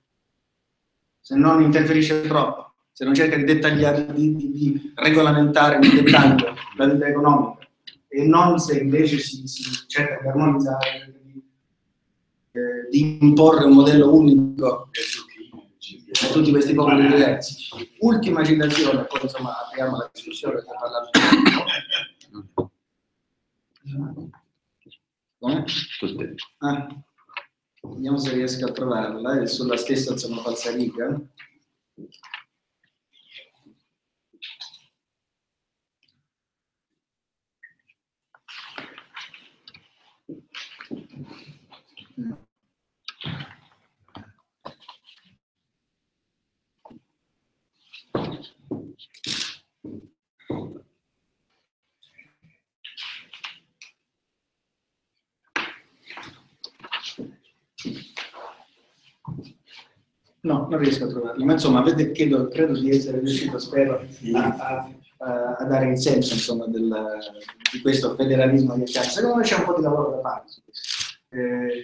se non interferisce troppo, se non cerca di dettagliare, di, di, di regolamentare nel dettaglio la vita economica e non se invece si, si cerca di armonizzare, di, eh, di, imporre un modello unico a tutti questi popoli diversi. Ultima citazione, poi insomma apriamo la discussione per parlare Come? Ah, vediamo se riesco a trovarla, è sulla stessa insomma, falsariga. No, non riesco a trovarla, ma insomma, avete, credo, credo di essere riuscito, spero, a, a, a dare il senso insomma, del, di questo federalismo che c'è. Secondo me c'è un po' di lavoro da fare su questo. Eh,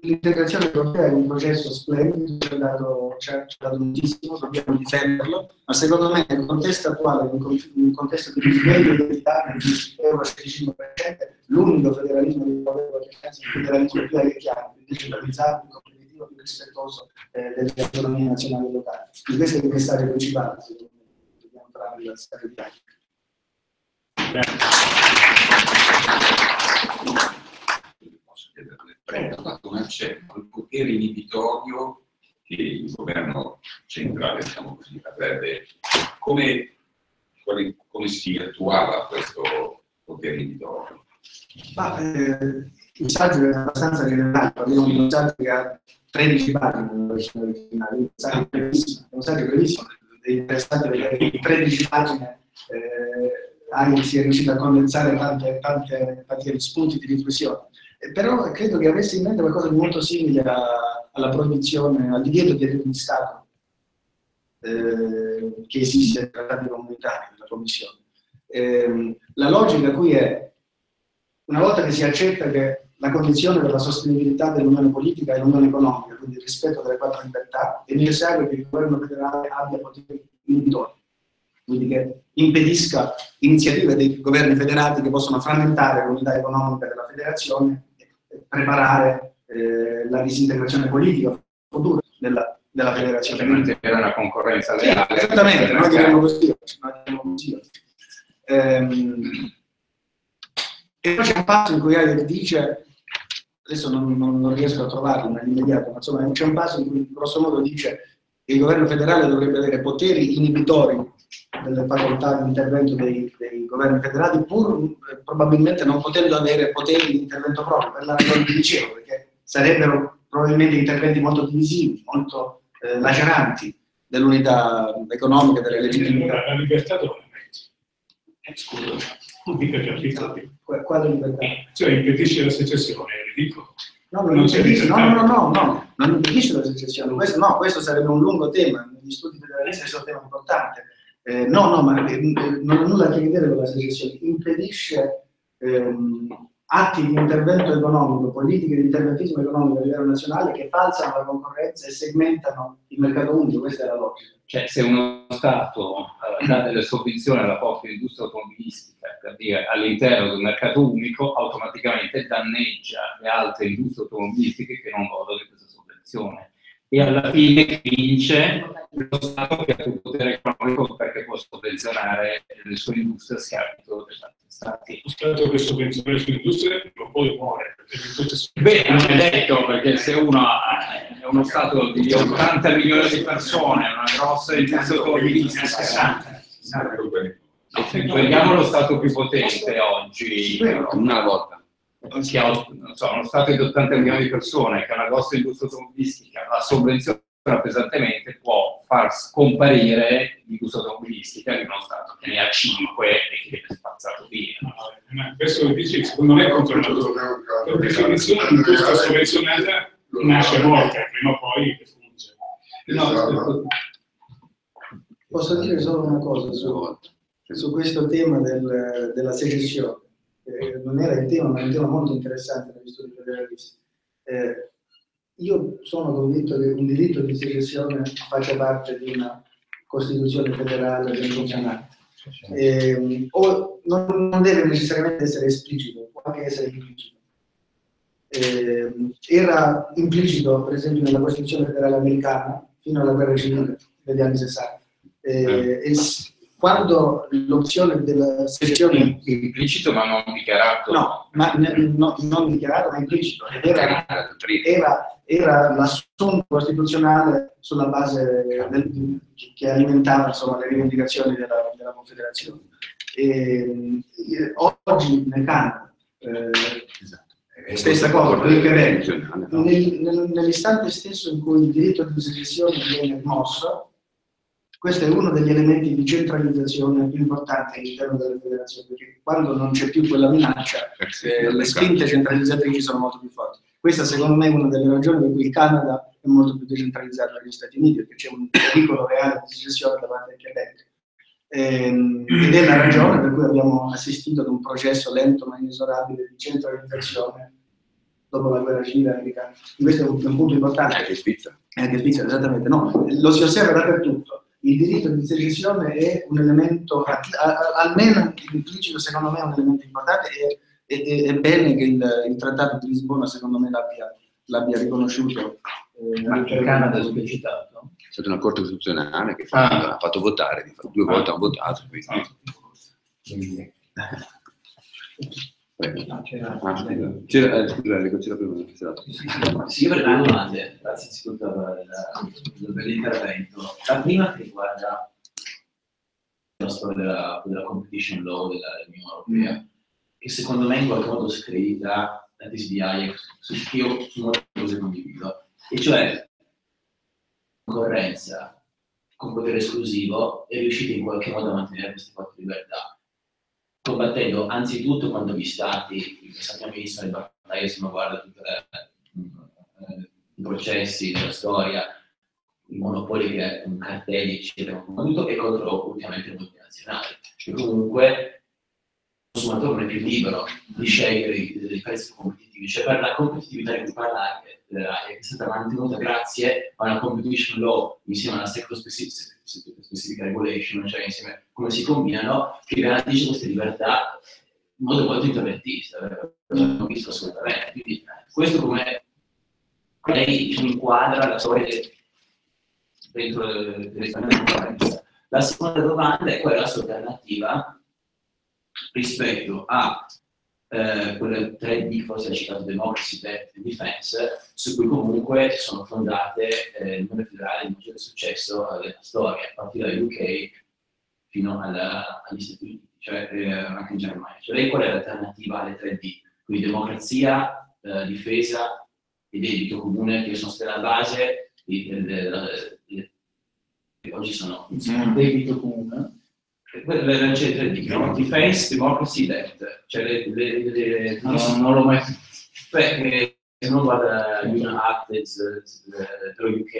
L'integrazione europea è un processo splendido, ci ha dato, ci ha, dato moltissimo, dobbiamo difenderlo, ma secondo me nel contesto attuale, in un contesto di risveglio identitario di euroscetticismo presente, l'unico federalismo di europeo che pensa il federalismo più chiaro, decentralizzato, competitivo, più rispettoso eh, delle autonomie nazionali e locali. Di questo è il messaggio principale, secondo me, dobbiamo trovare la storia di prenda come c'è il potere inibitorio che il governo centrale, diciamo così, avrebbe. Come, come si attuava questo potere inibitorio? Ma, eh, il saggio è abbastanza generale, parliamo di un saggio che ha 13 pagine nella versione originale, saggio brevissimo, un saggio brevissimo, è interessante perché in 13 pagine eh, si è riuscito a condensare tante, tante, tanti spunti di riflessione però credo che avesse in mente qualcosa di molto simile a, alla proibizione, al divieto di aiuto di Stato eh, che esiste nei trattati comunitari della Commissione. Eh, la logica qui è, una volta che si accetta che la condizione per la sostenibilità dell'unione politica è l'unione economica, quindi il rispetto delle quattro libertà, è necessario che il governo federale abbia poteri inibitori, quindi che impedisca iniziative dei governi federati che possono frammentare l'unità economica della federazione preparare eh, la disintegrazione politica futura della, della federazione. Mantenere una concorrenza leale. Sì, esattamente, noi diremmo così. così. Ehm, e poi c'è un passo in cui Hayek dice, adesso non, non, non riesco a trovarlo nell'immediato, ma insomma c'è un passo in cui grosso modo dice che il governo federale dovrebbe avere poteri inibitori delle facoltà di intervento dei, dei governi federali, pur eh, probabilmente non potendo avere poteri di intervento proprio, per la ragione che dicevo, perché sarebbero probabilmente interventi molto divisivi, molto eh, laceranti dell'unità economica, delle legittimità. La libertà dove scusa, non mica capito. Quale libertà? Cioè impedisce la secessione, è ridicolo. No, non, non impedisce, no, no, no, no, non impedisce la secessione, questo, no, questo sarebbe un lungo tema, gli studi federalisti sono un tema importante, Eh, no, no, ma eh, non ha nulla a che vedere con la secessione, impedisce ehm, atti di intervento economico, politiche di interventismo economico a livello nazionale che falsano la concorrenza e segmentano il mercato unico, questa è la logica. Cioè, se uno Stato eh, dà delle sovvenzioni alla propria industria automobilistica per dire, all'interno del mercato unico, automaticamente danneggia le altre industrie automobilistiche che non godono di questa sovvenzione. E alla fine vince lo Stato che ha più potere economico perché può sovvenzionare le sue industrie a scapito degli altri Stati. Lo Stato che sovvenziona le sue industrie non può muore, Beh, non è detto perché se uno è uno Stato di 80 milioni di persone, una grossa industria automobilistica, Ecco quello. se prendiamo lo Stato più potente oggi, Una volta. Che ha so, uno Stato di 80 milioni di persone, che ha una grossa industria automobilistica, la sovvenziona pesantemente, può far scomparire l'industria automobilistica di uno Stato che ne ha 5 e che viene spazzato via. No, Questo che dici, secondo me è contro natura. Per definizione, l'industria sovvenzionata nasce morta, prima o poi funge. No, posso dire solo una cosa su, su questo tema del- della secessione. Eh, non era il tema, ma è un tema molto interessante negli studi federalisti. Eh, io sono convinto che un diritto di secessione faccia parte di una Costituzione federale ben funzionante. Eh, o non, non deve necessariamente essere esplicito, può anche essere implicito. Eh, era implicito, per esempio, nella Costituzione federale americana fino alla guerra civile degli anni 60. Eh, e s- quando l'opzione della secessione, Implicito ma non dichiarato. no, ma no- non dichiarato, ma implicito, era, era, era l'assunto costituzionale sulla base del- che alimentava insomma, le rivendicazioni della, della Confederazione. E, oggi nel Canada, eh, Stessa cosa, Quebec. Nel- nel- nell'istante stesso in cui il diritto di secessione viene mosso, questo è uno degli elementi di centralizzazione più importanti all'interno della federazione, perché quando non c'è più quella minaccia, eh, le spinte centralizzatrici sono molto più forti. Questa secondo me è una delle ragioni per cui il Canada è molto più decentralizzato dagli Stati Uniti, perché c'è un pericolo reale di secessione da parte del Quebec. Ehm, ed è la ragione per cui abbiamo assistito ad un processo lento ma inesorabile di centralizzazione dopo la guerra civile americana. Questo è un, è un punto importante. Anche in Svizzera. Anche in Svizzera, esattamente, no, lo si osserva dappertutto. Il diritto di secessione è un elemento, almeno implicito, secondo me, è un elemento importante e è bene che il, il Trattato di Lisbona, secondo me, l'abbia, l'abbia riconosciuto. eh, Ma il Canada è esplicitato? C'è stata una Corte Costituzionale che Ah. ha fatto votare, di fatto, due volte hanno votato. quindi- Quindi, Ah, scusa. C'era, eh, scusa, Enrico, c'era prima. c'era- Sì, io avrei due domande, grazie per, l'intervento. La prima che riguarda la storia della, della competition law dell'Unione Europea, che secondo me in qualche modo scredita la tesi di Hayek, su che io su cose condivido, e cioè concorrenza con potere esclusivo è riuscita in qualche modo a mantenere queste quattro libertà combattendo anzitutto quando gli stati, sappiamo benissimo le battaglie, se uno guarda tutti i processi della storia, i monopoli che cartelli eccetera hanno combattuto e contro ultimamente le multinazionali. Comunque consumatore più libero di scegliere i, i prezzi competitivi, cioè per la competitività cui parla anche che è stata mantenuta grazie a una competition law insieme alla sector specific, specific regulation, cioè insieme come si combinano, che garantisce queste libertà in modo molto interventista, eh, non ho visto assolutamente. Quindi questo come lei diciamo, inquadra la storia de- dentro le le concorrenza. La seconda domanda è qual è la sua alternativa rispetto a eh, quelle tre D, forse ha citato Democracy, Debt e Defense, su cui comunque sono fondate eh, il mondo federale di maggiore successo della storia, a partire dagli UK fino alla- agli Stati Uniti, cioè eh, anche in Germania. Cioè, lei qual è l'alternativa alle tre D? Quindi democrazia, eh, difesa e debito comune, che sono state la base di, del- che oggi sono Un debito comune. Le, le, le, tre D, no? Defense, democracy, debt. Cioè le, le, le, No, non l'ho mai Beh, che se uno guarda it's, uh, the UK,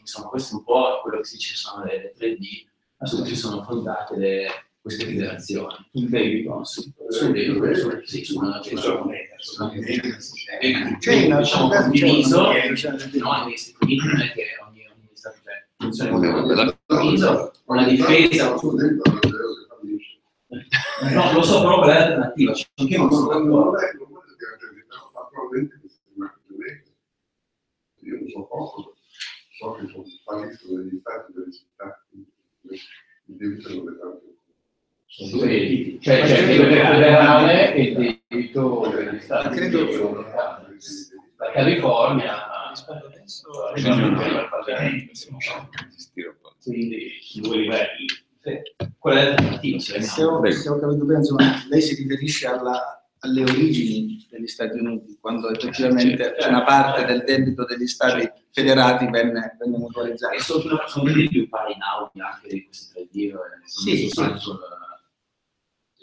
insomma questo è un po' quello che si dice sono le, le 3D, su cui si sono fondate le, queste federazioni. Il debito. Su, su, una, moneta, su una moneta. E quindi, C'è una diciamo, c'è una- condiviso, una- una- no, negli Stati Uniti non è che difesa, no, lo so, però quella è l'alternativa, c'è anche non sono d'accordo. Io non so poco, so che sono falliscono degli stati delle città, il debito non è tanto. Sono due debiti. Cioè c'è il debito federale e il debito degli stati. Credo- La California ha Rispetto adesso, quindi due livelli. Quella è l'alternativa, se ho, Prego. se ho capito bene, insomma, lei si riferisce alla- alle origini degli Stati Uniti, quando effettivamente una parte del debito degli Stati federati venne, venne mutualizzata. E sono, sono quelli più pari in aula anche di questi tre D, Sì, sì. sul,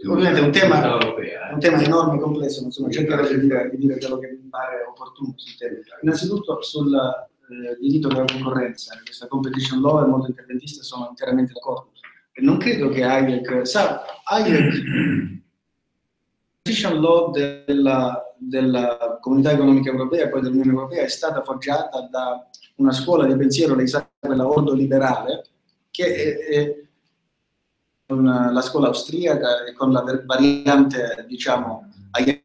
Ovviamente è un tema, è un tema enorme e complesso, ma insomma cercherò di dire, di dire quello che mi pare opportuno sul tema. Innanzitutto sul eh, diritto della concorrenza, questa competition law e molto interventista sono interamente d'accordo. E non credo che Hayek, sa, Hayek, competition law della, della Comunità Economica Europea e poi dell'Unione Europea è stata forgiata da una scuola di pensiero, lei sa, quella ordoliberale, che è, è la scuola austriaca e con la variante, diciamo, della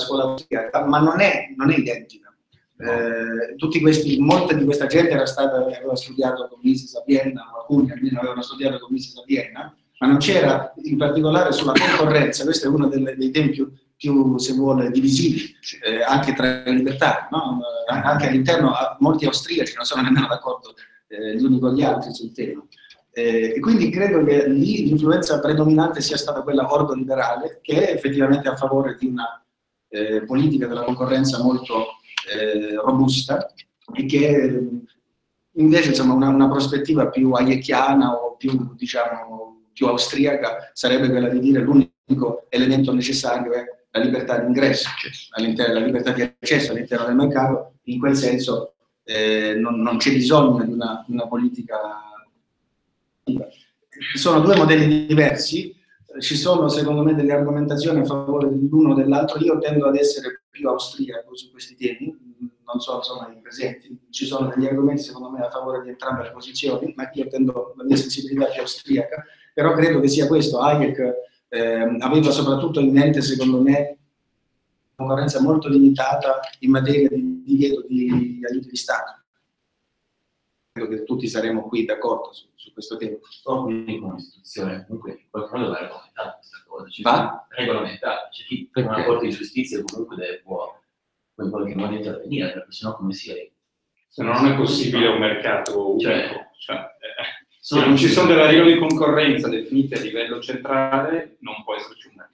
scuola austriaca, ma non è, non è identica. Eh, tutti questi, molta di questa gente era stata, aveva studiato con Mises a Vienna, alcuni almeno avevano studiato con Mises a Vienna, ma non c'era in particolare sulla concorrenza, questo è uno delle- dei temi più, più, se vuole, divisivi, eh, anche tra i libertari, no? Eh, anche all'interno, molti austriaci non sono nemmeno d'accordo eh, gli uni con gli altri sul tema. Eh, e quindi credo che lì l'influenza predominante sia stata quella ordoliberale, che è effettivamente a favore di una eh, politica della concorrenza molto eh, robusta e che eh, invece insomma, una, una prospettiva più hayekiana o più, diciamo, più austriaca sarebbe quella di dire l'unico elemento necessario è la libertà di ingresso, all'interno, la libertà di accesso all'interno del mercato, in quel senso eh, non, non c'è bisogno di una, una politica sono due modelli diversi, ci sono secondo me delle argomentazioni a favore dell'uno o dell'altro, io tendo ad essere più austriaco su questi temi, non so insomma i presenti, ci sono degli argomenti secondo me a favore di entrambe le posizioni, ma io tendo la mia sensibilità più austriaca, però credo che sia questo, Hayek eh, aveva soprattutto in mente secondo me una concorrenza molto limitata in materia di divieto di aiuti di Stato credo che tutti saremo qui d'accordo su, su questo tema. Però quindi come istituzione comunque in qualche modo va regolamentata questa cosa. C'è Va? regolamentata. C'è chi per una corte di giustizia comunque deve, può, può in qualche modo intervenire, perché sennò come si è. Se no non è possibile un mercato unico. Cioè, Cioè, eh, se non ci sono delle regole di concorrenza definite a livello centrale, non può esserci un mercato.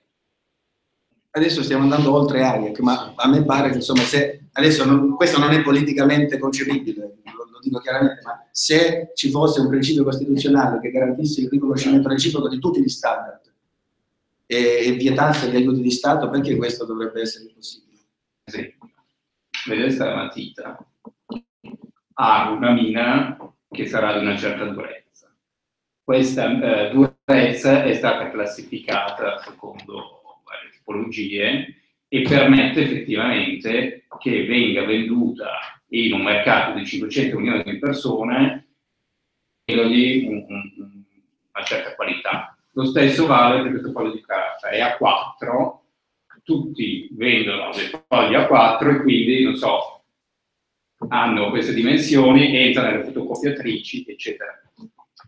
Adesso stiamo andando oltre Hayek, ma a me pare che insomma, se adesso non- questo non è politicamente concepibile, dico chiaramente, ma se ci fosse un principio costituzionale che garantisse il riconoscimento reciproco di tutti gli standard e, e vietasse gli aiuti di Stato, perché questo dovrebbe essere impossibile? Sì. Vedete sta matita ha una mina che sarà di una certa durezza. Questa eh, durezza è stata classificata secondo varie tipologie e permette effettivamente che venga venduta in un mercato di 500 milioni di persone di un- un- una certa qualità. Lo stesso vale per questo foglio di carta, è a 4, tutti vendono dei fogli a 4 e quindi, non so, hanno queste dimensioni, entrano nelle fotocopiatrici, eccetera.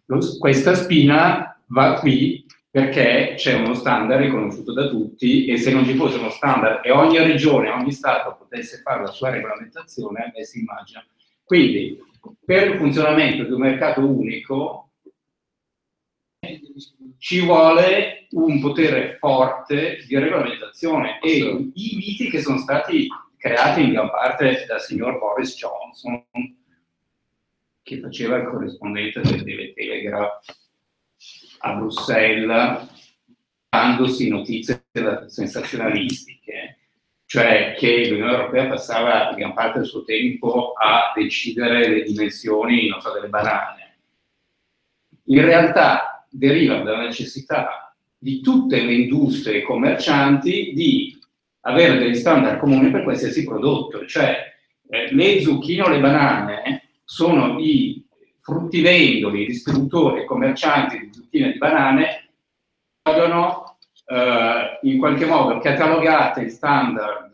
Lo- questa spina va qui perché c'è uno standard riconosciuto da tutti e se non ci fosse uno standard e ogni regione, ogni Stato potesse fare la sua regolamentazione, beh, si immagina. Quindi, per il funzionamento di un mercato unico, ci vuole un potere forte di regolamentazione e i miti che sono stati creati in gran parte dal signor Boris Johnson, che faceva il corrispondente del Telegraph a Bruxelles, dandosi notizie sensazionalistiche, cioè che l'Unione Europea passava gran parte del suo tempo a decidere le dimensioni so, delle banane. In realtà deriva dalla necessità di tutte le industrie commercianti di avere degli standard comuni per qualsiasi prodotto, cioè eh, le zucchine o le banane sono i fruttivendoli, i distributori e commercianti di zucchine e di banane vengono eh, in qualche modo catalogate in standard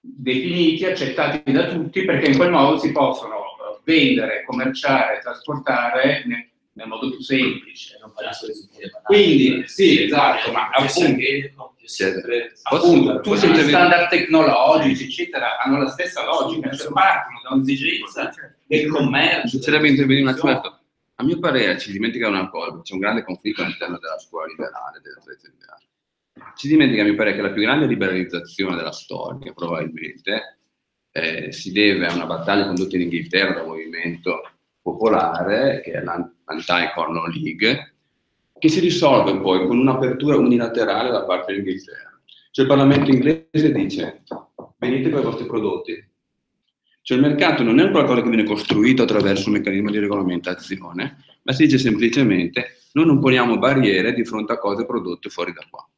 definiti, accettati da tutti, perché in quel modo si possono vendere, commerciare, trasportare nel, nel modo più semplice. Non fare solo zucchine e banane. Quindi, sì, esatto, ma appunto, sempre appunto tutti gli standard tecnologici, eccetera, hanno la stessa logica, cioè partono da un'esigenza del commercio. Sinceramente intervenire un attimo. A mio parere ci dimentica una cosa, c'è un grande conflitto all'interno della scuola liberale, della tradizione liberale. Ci dimentica a mio parere che la più grande liberalizzazione della storia, probabilmente, eh, si deve a una battaglia condotta in Inghilterra dal movimento popolare, che è l'Anti-Cornell League, che si risolve poi con un'apertura unilaterale da parte dell'Inghilterra. Cioè il Parlamento inglese dice venite con i vostri prodotti. Cioè il mercato non è qualcosa che viene costruito attraverso un meccanismo di regolamentazione, ma si dice semplicemente noi non poniamo barriere di fronte a cose prodotte fuori da qua.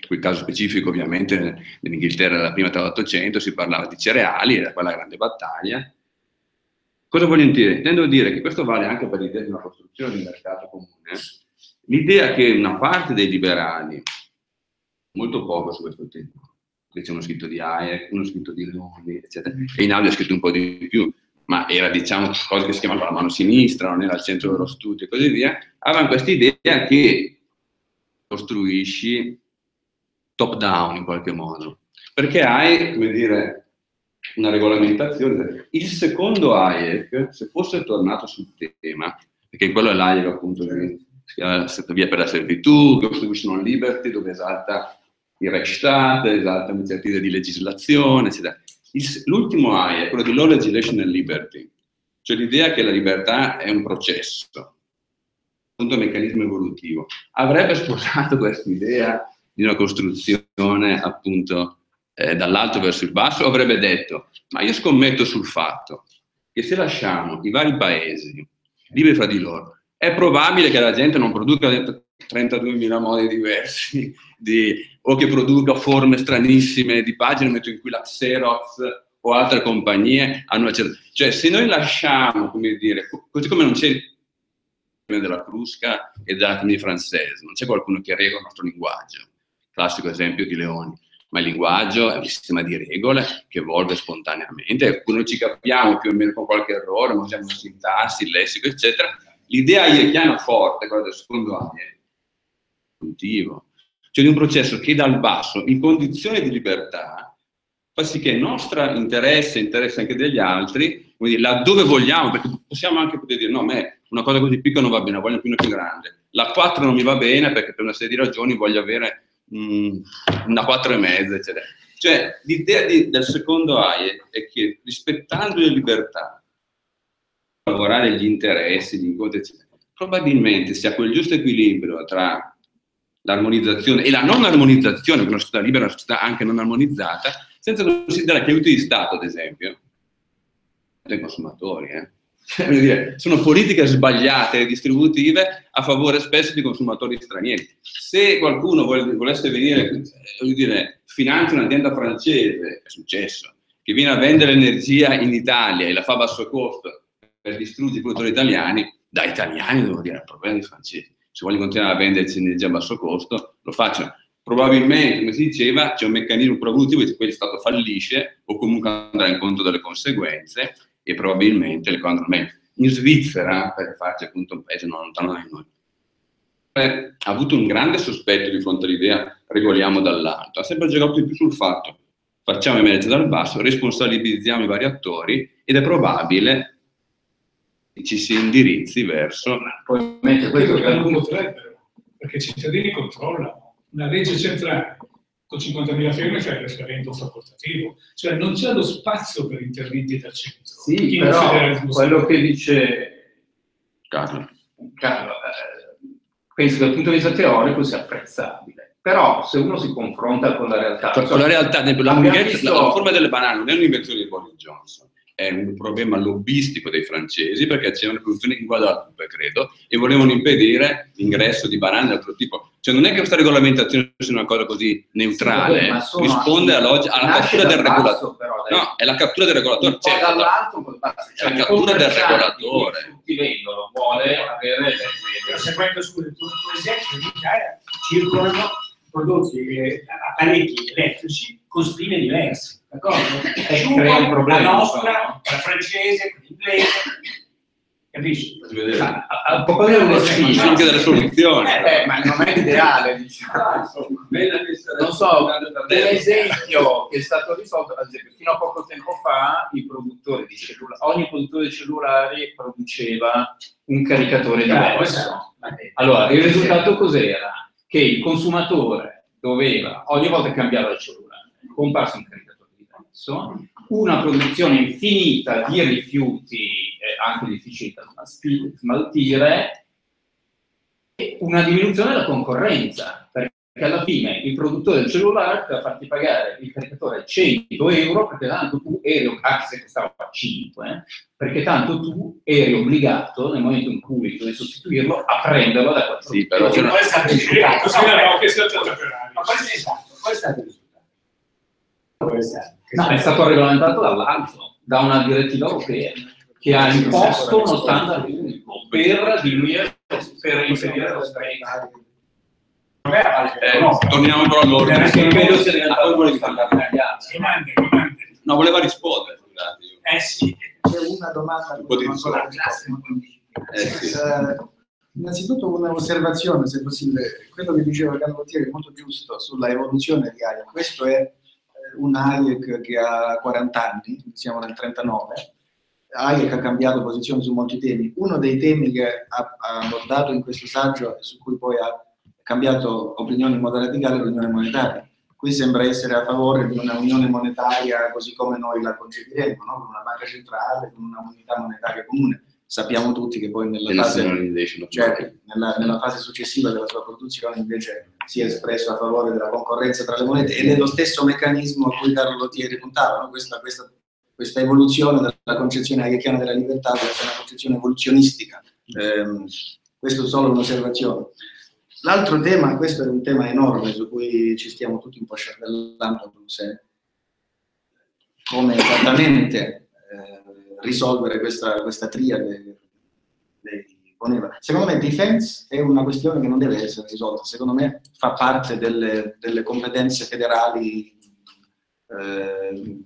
In quel caso specifico ovviamente nell'Inghilterra della prima metà dell'Ottocento si parlava di cereali, era quella grande battaglia. Cosa voglio dire? Intendo dire che questo vale anche per l'idea di una costruzione di mercato comune. L'idea che una parte dei liberali, molto poco su questo tema, qui c'è uno scritto di Hayek, uno scritto di Leoni, eccetera, e in audio ha scritto un po' di più, ma era diciamo cosa che si chiamava la mano sinistra, non era al centro dello studio e così via, avevano questa idea che costruisci top down in qualche modo, perché hai, come dire, una regolamentazione. Il secondo Hayek, se fosse tornato sul tema, perché quello è l'Hayek appunto che si chiama via per la servitù, Constitutional Liberty, dove esalta il Rechtsstaat, esalta iniziative di legislazione, eccetera. Il- l'ultimo Hayek, quello di Law Legislation and Liberty, cioè l'idea che la libertà è un processo, appunto un meccanismo evolutivo, avrebbe sposato questa idea di una costruzione appunto eh, dall'alto verso il basso, avrebbe detto, ma io scommetto sul fatto che se lasciamo i vari paesi liberi fra di loro, è probabile che la gente non produca 32.000 modi diversi di, o che produca forme stranissime di pagine, mentre in cui la Xerox o altre compagnie hanno una certa... Cioè, se noi lasciamo, come dire, co- così come non c'è della Crusca e della comunità francese, non c'è qualcuno che regola il nostro linguaggio, classico esempio di Leoni, ma il linguaggio è un sistema di regole che evolve spontaneamente, noi ci capiamo più o meno con qualche errore, ma usiamo sintassi, lessico, eccetera. L'idea hayekiana forte, quella del secondo Hayek, evolutivo, cioè di un processo che dal basso, in condizioni di libertà, fa sì che il nostro interesse, interesse anche degli altri, dire, laddove vogliamo, perché possiamo anche poter dire, no, a me una cosa così piccola non va bene, voglio più una più grande. La 4 non mi va bene perché per una serie di ragioni voglio avere mm, una 4 e mezza, eccetera. Cioè, l'idea di- del secondo Hayek è che rispettando le libertà, lavorare gli interessi, gli incontri, eccetera, probabilmente si ha quel giusto equilibrio tra l'armonizzazione e la non armonizzazione, perché una società libera è una società anche non armonizzata, senza considerare che aiuti di Stato, ad esempio, dei consumatori, eh. Cioè, dire, sono politiche sbagliate e distributive a favore spesso di consumatori stranieri. Se qualcuno volesse venire, eh, voglio dire, finanzia un'azienda francese, è successo, che viene a vendere energia in Italia e la fa a basso costo per distruggere i produttori italiani, da italiani devo dire, è un problema dei francesi. Se voglio continuare a venderci energia a basso costo, lo faccio. Probabilmente, come si diceva, c'è un meccanismo produttivo che quello Stato fallisce o comunque andrà incontro delle conseguenze e probabilmente le cose meglio. In Svizzera, per farci appunto un paese non lontano da noi, eh, ha avuto un grande sospetto di fronte all'idea regoliamo dall'alto, ha sempre giocato di più sul fatto facciamo emergere dal basso, responsabilizziamo i vari attori ed è probabile ci si indirizzi verso questo che non per- potrebbero, perché i cittadini controllano. Una legge centrale con 50.000 firme fa il referendum facoltativo, cioè non c'è lo spazio per interventi dal centro. Sì, in però quello che dice Carlo. Carlo, eh, penso che dal punto di vista teorico sia apprezzabile. Però se uno si confronta con la realtà... Con la realtà, la, lunghezza- visto- la- la forma delle banane non è un'invenzione di Boris Johnson, è un problema lobbistico dei francesi perché c'è una produzione in Guadalupe, credo, e volevano impedire l'ingresso di banane di altro tipo. Cioè non è che questa regolamentazione sia una cosa così neutrale, Sì, risponde alla, log- alla cattura del regolatore. però, dai. No, è la cattura del regolatore. un certo, dall'alto, un po' dall'alto. È la cattura del regolatore. Il fruttivendolo vuole avere le- Seguendo scusa, tuo esempio, in Italia circolano prodotti, eh, apparecchi elettrici con spine diverse, d'accordo? Eh, crea un problema, La nostra, no? la francese, l'inglese, capisci? Vedere. A, a, a proposito delle Ci sono spine, anche delle soluzioni. eh, ma non è ideale, diciamo. Non so, un esempio che è stato risolto, ad esempio, fino a poco tempo fa i produttori di cellulari, ogni produttore di cellulari produceva un caricatore diverso. Allora, il risultato cos'era? Che il consumatore doveva, ogni volta che cambiava il cellulare, comparsa un caricatore diverso, una produzione infinita di rifiuti, eh, anche difficili da smalti- smaltire, e una diminuzione della concorrenza, perché alla fine il produttore del cellulare deve farti pagare il caricatore 100 euro perché tanto tu eri, anche se costava 5, perché tanto tu eri obbligato nel momento in cui dovevi sostituirlo a prenderlo da quel Sì, però c'è una- Qual è stato il Sì, risultato? così l'abbiamo chiesto al Ferrari. Ma qual è esatto? Qual è stato il risultato? No, è stato regolamentato dall'alto, da una direttiva europea che ha imposto uno standard unico per diminuire, per impedire lo spreco. Eh, torniamo però all'ordine. Mondiale. Domande, domande. No, voleva rispondere, scusate. Eh sì. C'è una domanda Un po' di non ancora risposta. Eh, sì. Eh, innanzitutto un'osservazione, se possibile. Quello che diceva Carlo Bottieri è molto giusto sulla evoluzione di Hayek. Questo è eh, un Hayek che ha 40 anni, siamo nel 39. Hayek ha cambiato posizione su molti temi. Uno dei temi che ha, ha abordato in questo saggio e su cui poi ha cambiato opinione in modo radicale l'unione monetaria. Qui sembra essere a favore di una unione monetaria così come noi la concepiremo, no? con una banca centrale, con una unità monetaria comune. Sappiamo tutti che poi nella fase cioè nella, nella fase successiva della sua produzione invece si è espresso a favore della concorrenza tra le monete ed è lo stesso meccanismo a cui Carlo Lottieri puntava, no? questa, questa, questa evoluzione dalla concezione hayekiana della libertà verso una concezione evoluzionistica. Ehm, questo è solo un'osservazione. L'altro tema, questo è un tema enorme su cui ci stiamo tutti un po' scervellando, se- come esattamente eh, risolvere questa, questa triade che lei poneva. Secondo me defense è una questione che non deve essere risolta, secondo me fa parte delle, delle competenze federali eh,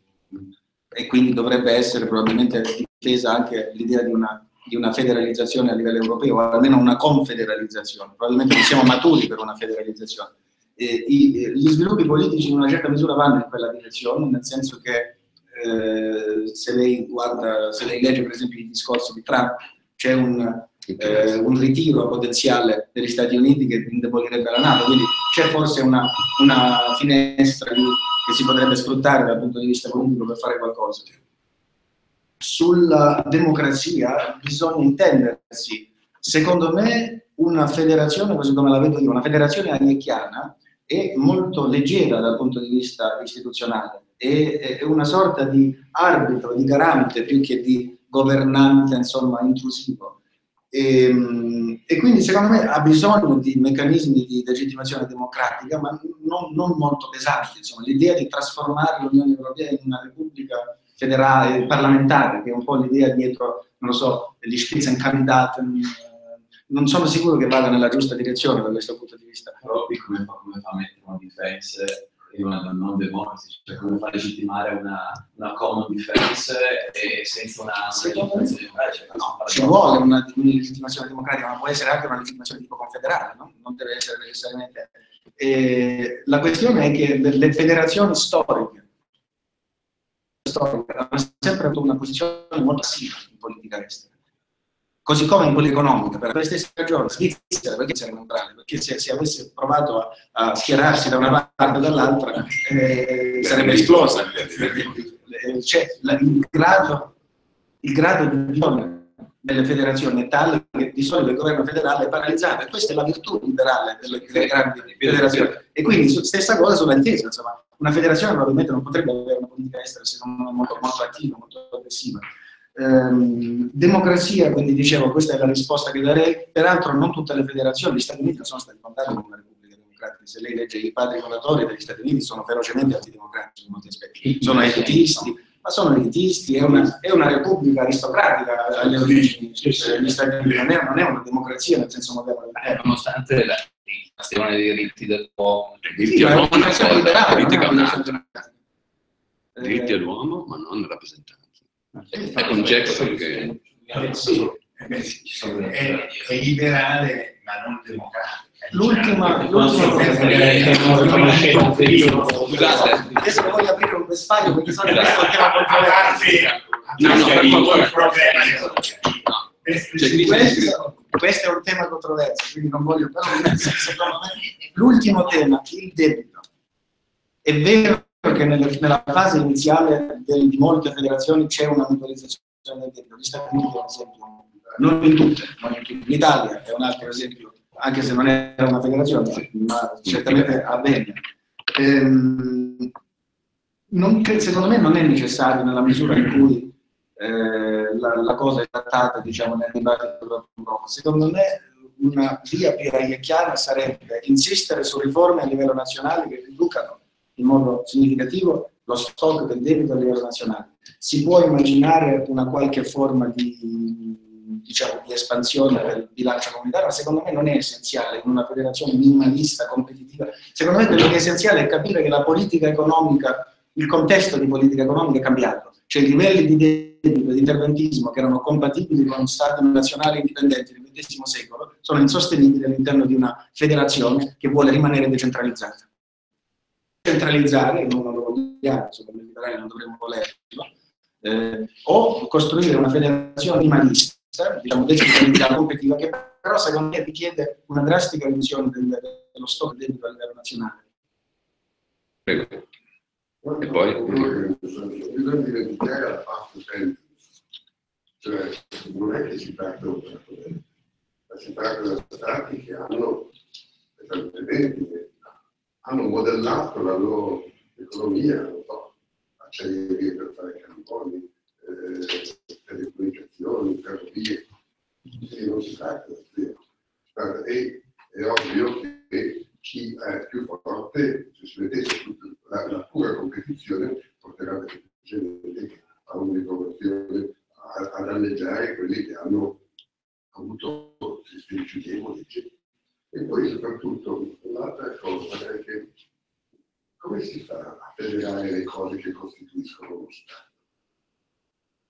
e quindi dovrebbe essere probabilmente difesa anche l'idea di una, di una federalizzazione a livello europeo, o almeno una confederalizzazione. Probabilmente non siamo maturi per una federalizzazione. E i- gli sviluppi politici in una certa misura vanno in quella direzione, nel senso che eh, se, lei guarda, se lei legge per esempio il discorso di Trump, c'è un, eh, un ritiro potenziale degli Stati Uniti che indebolirebbe la Nato, quindi c'è forse una, una finestra che si potrebbe sfruttare dal punto di vista politico per fare qualcosa. Sulla democrazia bisogna intendersi, secondo me una federazione, così come la vedo io, una federazione hayekiana è molto leggera dal punto di vista istituzionale, è, è una sorta di arbitro, di garante più che di governante, insomma, intrusivo. E, e quindi secondo me ha bisogno di meccanismi di legittimazione democratica, ma non, non molto pesanti. Insomma, l'idea di trasformare l'Unione Europea in una repubblica federale, parlamentare, che è un po' l'idea dietro, non lo so, degli Spitzenkandidaten, eh, non sono sicuro che vada nella giusta direzione da questo punto di vista. Però qui come fa, come fa a mettere una difense e una non democracy, cioè come fa a legittimare una, una common defense senza una, legittimazione democratica? No, Ci vuole una, una legittimazione democratica, ma può essere anche una legittimazione tipo confederale, no? non deve essere necessariamente. E la questione è che le federazioni storiche, storiche hanno sempre avuto una posizione molto passiva in politica estera. Così come in politica economica, per le stesse ragioni, Svizzera perché essere neutrale? Perché se, se avesse provato a, a schierarsi da una parte o dall'altra eh, sarebbe esplosa. Eh, C'è la- il grado, il grado di visione nelle federazioni è tale che di solito il governo federale è paralizzato e questa è la virtù liberale delle, delle grandi federazioni. E quindi stessa cosa sulla difesa, insomma, una federazione probabilmente non potrebbe avere una politica estera secondo me molto, molto attiva, molto aggressiva. Ehm, democrazia, quindi dicevo, questa è la risposta che darei. Peraltro non tutte le federazioni, gli Stati Uniti non sono stati fondati come una repubblica democratica. Se lei legge i padri fondatori degli Stati Uniti sono ferocemente antidemocratici in molti aspetti. Sono elitisti, ma sono elitisti, è una, è una repubblica aristocratica alle origini. eh, Gli Stati Uniti non è, non una democrazia nel senso moderno Eh, nonostante la dei diritti dell'uomo, Diritti Sì, all'uomo è una liberale, politica un'altra. Diritti Eh, all'uomo, ma non rappresentanza. eh, È con Jackson che... Eh, sì, eh è, è liberale ma non democratica. L'ultima, diciamo. l'ultima cosa Scusate. Adesso voglio aprire un vespaglio perché sono questo è un tema A controverso. parte, No, no, per favore. Dice Questo, questo è un tema controverso, quindi non voglio però secondo me l'ultimo tema, il debito. È vero che nelle- nella fase iniziale del- di molte federazioni c'è una mutualizzazione del debito. Gli Stati Uniti è un esempio, non in tutte, non in tutte. L'Italia è un altro esempio, anche se non era una federazione, ma certamente avvenne. Ehm, non secondo me non è necessario nella misura in cui eh, la, la cosa è trattata diciamo, nel dibattito. Secondo me una via più hayeckiana sarebbe insistere su riforme a livello nazionale che riducano in modo significativo lo stock del debito a livello nazionale. Si può immaginare una qualche forma di, diciamo, di espansione del bilancio comunitario, ma secondo me non è essenziale in una federazione minimalista, competitiva. Secondo me quello che è essenziale è capire che la politica economica, il contesto di politica economica è cambiato. Cioè i livelli di e di interventismo che erano compatibili con stati nazionali indipendenti del XX secolo sono insostenibili all'interno di una federazione che vuole rimanere decentralizzata. Centralizzare, non lo vogliamo, secondo i liberali non dovremmo volerlo, eh, o costruire una federazione minimalista, diciamo decentralizzata, competitiva, che però secondo me richiede una drastica riduzione del- dello stock debito a livello nazionale. Prego. E poi? Bisogna dimenticare la past tense. Cioè, non è che si tratta di cosa, ma si tratta di stati che hanno, hanno modellato la loro economia, non so, acciaierie per fare cannoni, eh, telecomunicazioni, ferrovie. Quindi non si tratta di zero. E è ovvio che chi è più forte, se si tutta la, la pura competizione, semplicemente a un'informazione a, a danneggiare quelli che hanno avuto sistemi più deboli. E poi soprattutto un'altra cosa è che come si fa a federare le cose che costituiscono lo Stato?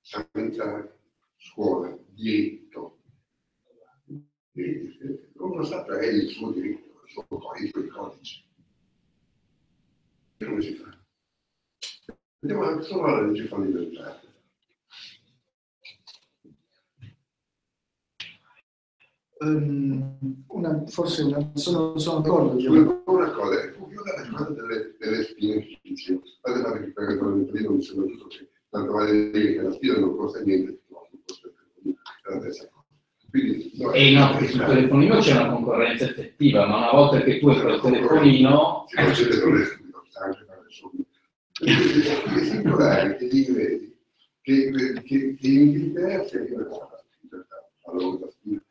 Sanità, scuola, diritto. E Lo Stato è il suo diritto, il suo codice, i suoi codici. E come si fa? Andiamo anche solo alla legge fallimentare. Ehm, una- forse una- sono, sono d'accordo. Una, una cosa, è la cosa delle, delle spine ma perché per il non mi sembra giusto che tanto vale dire che la spina non costa niente, no, non costa niente, è la stessa cosa. Quindi, no, E no, perché sul telefonino c'è una concorrenza effettiva, ma una volta che tu hai quel telefonino, Si concede non è stupido, sta anche fare soldi. È singolare che gli inglesi, che, che, che in Inghilterra si arriva a allora la spina,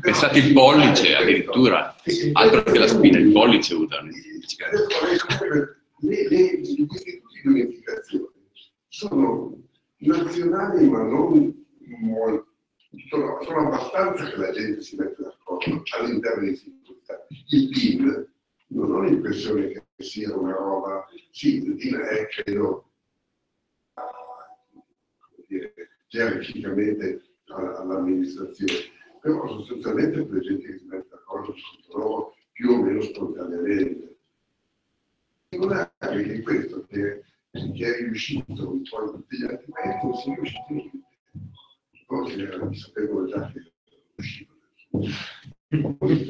Pensate il pollice addirittura, altro che la spina, il pollice usano. Le, le, gli istituti di unificazione sono nazionali ma non sono, sono abbastanza che la gente si mette d'accordo all'interno singoli stati. Il PIL non ho l'impressione che sia una roba, sì, il PIL è credo ah, dire, gerarchicamente all'amministrazione, però sostanzialmente per gente che si mette d'accordo su loro più o meno spontaneamente. Singolare che questo che, che è riuscito in poi tutti gli altri paesi non sia riuscito in Inghilterra. Forse era, sapevo già che era riuscito. Poi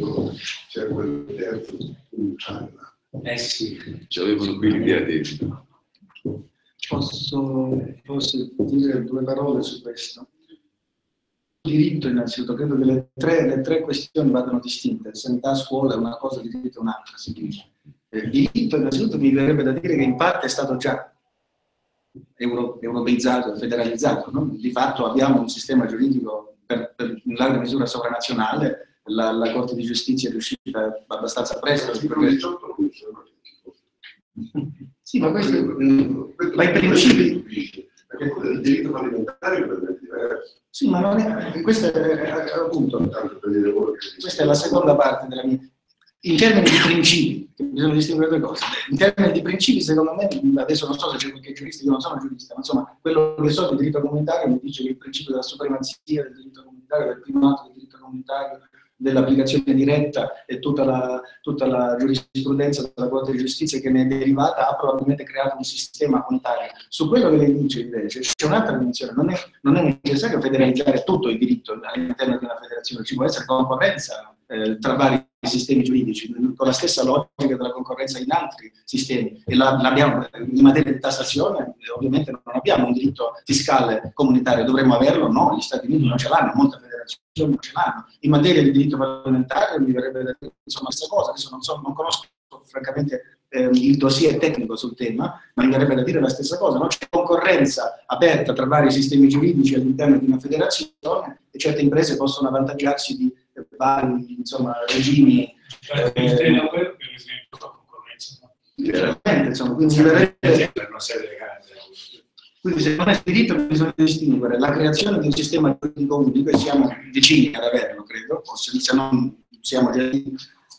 c'è quel terzo in China. Eh sì. Ci avevano qui l'idea di... Posso, posso dire due parole su questo? Diritto innanzitutto, credo che le tre, le tre questioni vadano distinte, sanità, scuola è una cosa, diritto è un'altra, si dice. Il diritto innanzitutto mi verrebbe da dire che in parte è stato già euro, europeizzato, federalizzato, no? di fatto abbiamo un sistema giuridico per, per in larga misura sovranazionale, la, la Corte di Giustizia è riuscita abbastanza presto. Perché... Sì, ma questo, ma i principi... Perché il diritto fallimentare è completamente diverso. Sì, ma non è, questo è, appunto, questa è la seconda parte della mia... In termini di principi, bisogna distinguere due cose. In termini di principi, secondo me, adesso non so se c'è qualche giurista, io non sono giurista, ma insomma, quello che so del diritto comunitario mi dice che il principio della supremazia del diritto comunitario, del primato del diritto comunitario, dell'applicazione diretta e tutta la, tutta la, giurisprudenza della Corte di Giustizia che ne è derivata ha probabilmente creato un sistema unitario. Su quello che lei dice invece c'è un'altra dimensione, non è, non è necessario federalizzare tutto il diritto all'interno di una federazione, ci può essere concorrenza eh, tra vari sistemi giuridici, con la stessa logica della concorrenza in altri sistemi. E la, in materia di tassazione ovviamente non abbiamo un diritto fiscale comunitario, dovremmo averlo? No, gli Stati Uniti non ce l'hanno, molte federazioni non ce l'hanno. In materia di diritto parlamentare mi verrebbe da dire insomma, stessa cosa, adesso non, so, non conosco francamente eh, il dossier tecnico sul tema, ma mi verrebbe da dire la stessa cosa, no? c'è concorrenza aperta tra vari sistemi giuridici all'interno di una federazione e certe imprese possono avvantaggiarsi di vari insomma, regimi. Eh, il Delaware, per esempio, fa concorrenza. Veramente, insomma, quindi verrebbe... Quindi secondo me diritto bisogna distinguere la creazione di un sistema giuridico unico, e siamo vicini ad averlo, credo, o se non siamo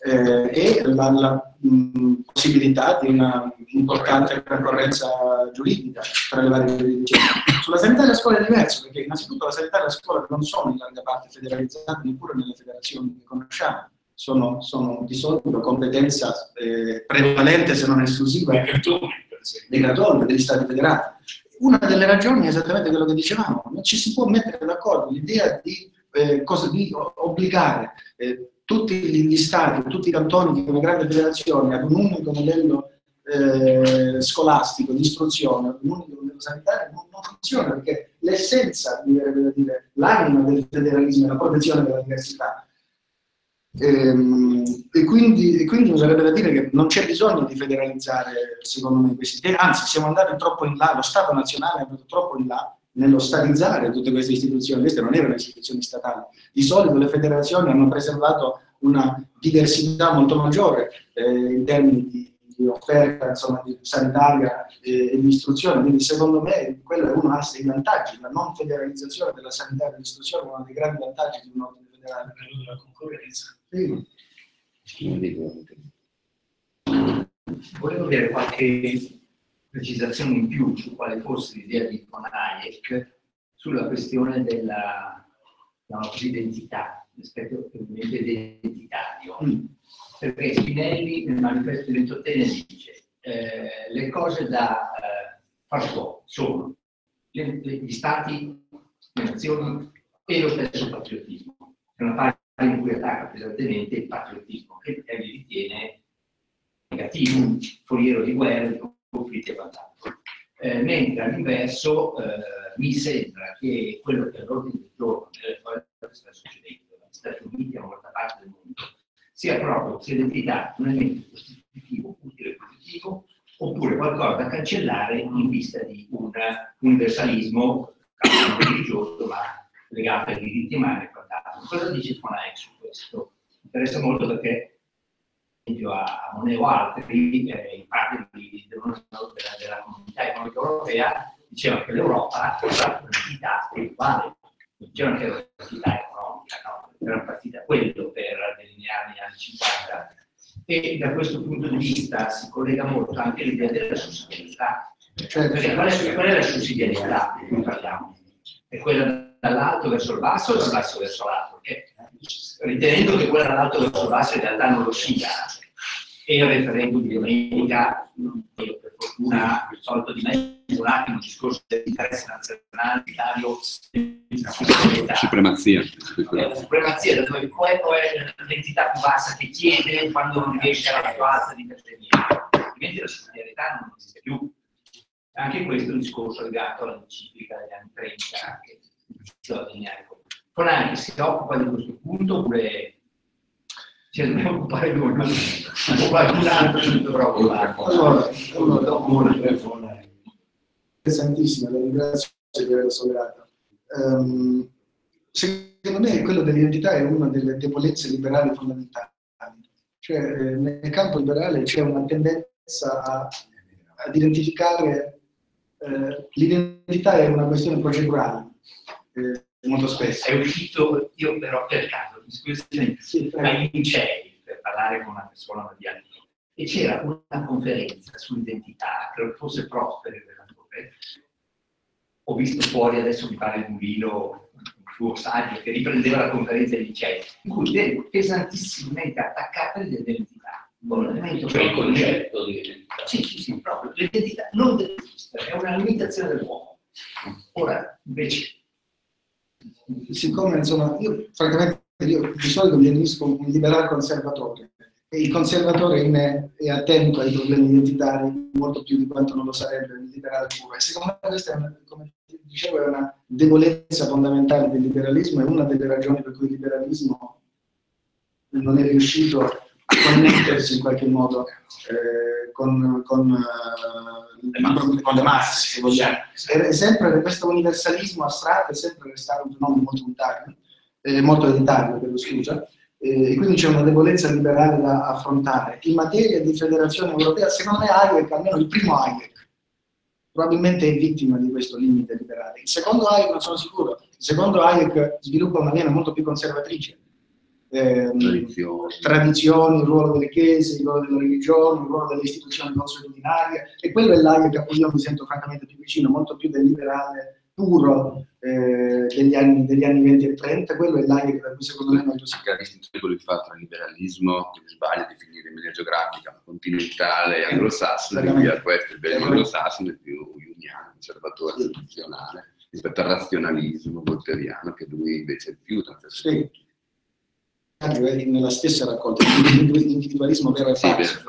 eh, e la, la mh, possibilità di una importante concorrenza giuridica tra le varie giurisdizioni. Sulla sanità e la scuola è diverso, perché innanzitutto la sanità e la scuola non sono in larga parte federalizzate neppure nelle federazioni che conosciamo, sono, sono di solito competenza eh, prevalente, se non esclusiva, dei cartoni, degli stati federati. Una delle ragioni è esattamente quello che dicevamo, non ci si può mettere d'accordo, l'idea di, eh, cosa, di obbligare eh, tutti gli stati, tutti i cantoni di una grande federazione ad un unico modello eh, scolastico, di istruzione, ad un unico modello sanitario, non, non funziona perché l'essenza, l'anima del federalismo è la protezione della diversità. Ehm, e, quindi, e quindi sarebbe da dire che non c'è bisogno di federalizzare, secondo me, questi temi, anzi siamo andati troppo in là, lo Stato nazionale è andato troppo in là nello statizzare tutte queste istituzioni, queste non erano istituzioni statali. Di solito le federazioni hanno preservato una diversità molto maggiore eh, in termini di, di offerta insomma, di sanitaria e, e, di istruzione, quindi secondo me quello è uno dei vantaggi, la non federalizzazione della sanità e dell'istruzione è uno dei grandi vantaggi di un ordine federale. della concorrenza. Sì. Volevo avere qualche precisazione in più su quale fosse l'idea di von Hayek sulla questione della così, identità, l'aspetto identitario. Mm. Perché Spinelli nel manifesto di Ventottene dice eh, le cose da eh, far so sono le, le, gli stati, le nazioni e lo stesso patriottismo. È una parte in cui attacca pesantemente il patriottismo, che egli ritiene negativo, foriero di guerre, conflitti e quant'altro. Eh, mentre all'inverso eh, mi sembra che quello che è all'ordine del giorno nelle cose sta succedendo negli Stati Uniti e in molta parte del mondo sia proprio questa identità un elemento costitutivo, utile e positivo, oppure qualcosa da cancellare in vista di un universalismo religioso ma legato ai diritti umani e quant'altro. Cosa dice Fonaec su questo? Mi interessa molto perché esempio a Monet o altri, eh, in parte di, della, della comunità economica europea, dicevano che l'Europa era un'entità spirituale, non dicevano che era un'entità economica, no? era partita quello per delineare gli anni 50. E da questo punto di vista si collega molto anche l'idea della sussidiarietà. Cioè, perché qual è, qual è la sussidiarietà di cui parliamo? È quella dall'alto verso il basso o dal basso verso l'alto? Ritenendo che quella dall'alto verso il basso in realtà non lo sia, e il referendum di domenica, io per fortuna ho risolto di mezzo un attimo il discorso dell'interesse nazionale unitario supremazia. La supremazia, da dove poi è l'entità più bassa che chiede quando non riesce alla più alta di intervenire. Altrimenti la sussidiarietà non esiste più. Anche questo è un discorso legato all'enciclica degli anni 30 che iniziò a disegnare. Franchi si occupa di questo punto oppure ci dobbiamo occupare noi? O qualcun altro ci dovrà occupare? Allora, allora, interessantissima, la ringrazio di averla sollevata. Ehm, secondo me quello dell'identità è una delle debolezze liberali fondamentali. Cioè, eh, nel campo liberale c'è una tendenza a, ad identificare eh, l'identità è una questione procedurale, eh, molto spesso. È uscito, io però per caso, mi scusi, Sì, ai licei per parlare con una persona di anni e c'era una conferenza sull'identità, credo che fosse Prosperi per ho visto fuori adesso mi pare il Mulino, un suo saggio che riprendeva la conferenza dei licei, in cui viene pesantissimamente attaccata l'identità. Un elemento Cioè il concetto di identità. Sì, sì, sì, proprio. L'identità non deve esistere, è una limitazione dell'uomo. Ora, invece, siccome insomma, io francamente io di solito mi definisco un liberal conservatore e il conservatore in me è attento ai problemi identitari molto più di quanto non lo sarebbe il liberale puro. E secondo me questa è una, come dicevo, è una debolezza fondamentale del liberalismo e una delle ragioni per cui il liberalismo non è riuscito connettersi in qualche modo eh, con, con, eh, con le masse, se vogliamo. È sempre questo universalismo astratto è sempre restato un fenomeno molto unitario, eh, molto elitario, per scusa, eh, e quindi c'è una debolezza liberale da affrontare. In materia di federazione europea, secondo me Hayek, almeno il primo Hayek, probabilmente è vittima di questo limite liberale. Il secondo Hayek non sono sicuro, il secondo Hayek sviluppa una linea molto più conservatrice. Ehm, Tradizioni. il ruolo delle chiese, il ruolo delle religioni, il ruolo delle istituzioni consuetudinarie, e quello è l'Hayek a cui io mi sento francamente più vicino, molto più del liberale puro eh, degli, anni, degli anni 20 e 30, quello è l'Hayek da cui secondo me noi possiamo che la distinzione che lui fa tra liberalismo, che sbaglia a definire in media geografica, ma continentale e anglosassone, Esattamente. ha questo, il liberalismo anglosassone è più jungiano, conservatore, tradizionale, rispetto al razionalismo volteriano, che lui invece è più Sì. Nella stessa raccolta, l'individualismo vero e falso.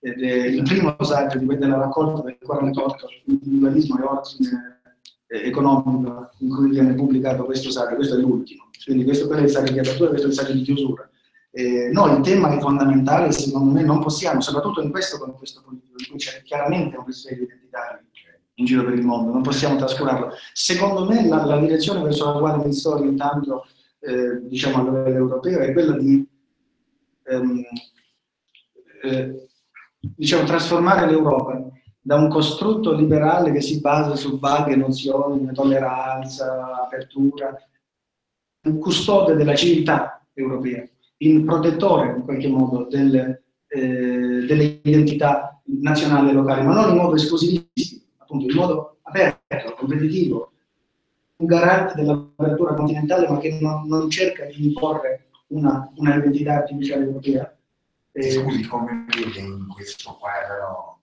Ed è il primo saggio di quella della raccolta del 48, l'individualismo e ordine eh, economico, in cui viene pubblicato questo saggio, questo è l'ultimo. Quindi questo è il saggio di apertura, questo è il saggio di chiusura. Eh, no, il tema è fondamentale, secondo me non possiamo, soprattutto in questo contesto politico, in cui c'è chiaramente un risveglio identitario in giro per il mondo, non possiamo trascurarlo. Secondo me la, la direzione verso la quale mi sto orientando, eh, diciamo a livello europeo, è quella di ehm, eh, diciamo, trasformare l'Europa da un costrutto liberale che si basa su vaghe nozioni tolleranza, apertura, un custode della civiltà europea, in protettore in qualche modo delle, eh, delle identità nazionali e locali, ma non in modo esclusivistico, appunto in modo aperto, competitivo, un garante dell'apertura continentale, ma che non, non cerca di imporre una, una identità artificiale europea. Eh, Scusi, come vede in questo quadro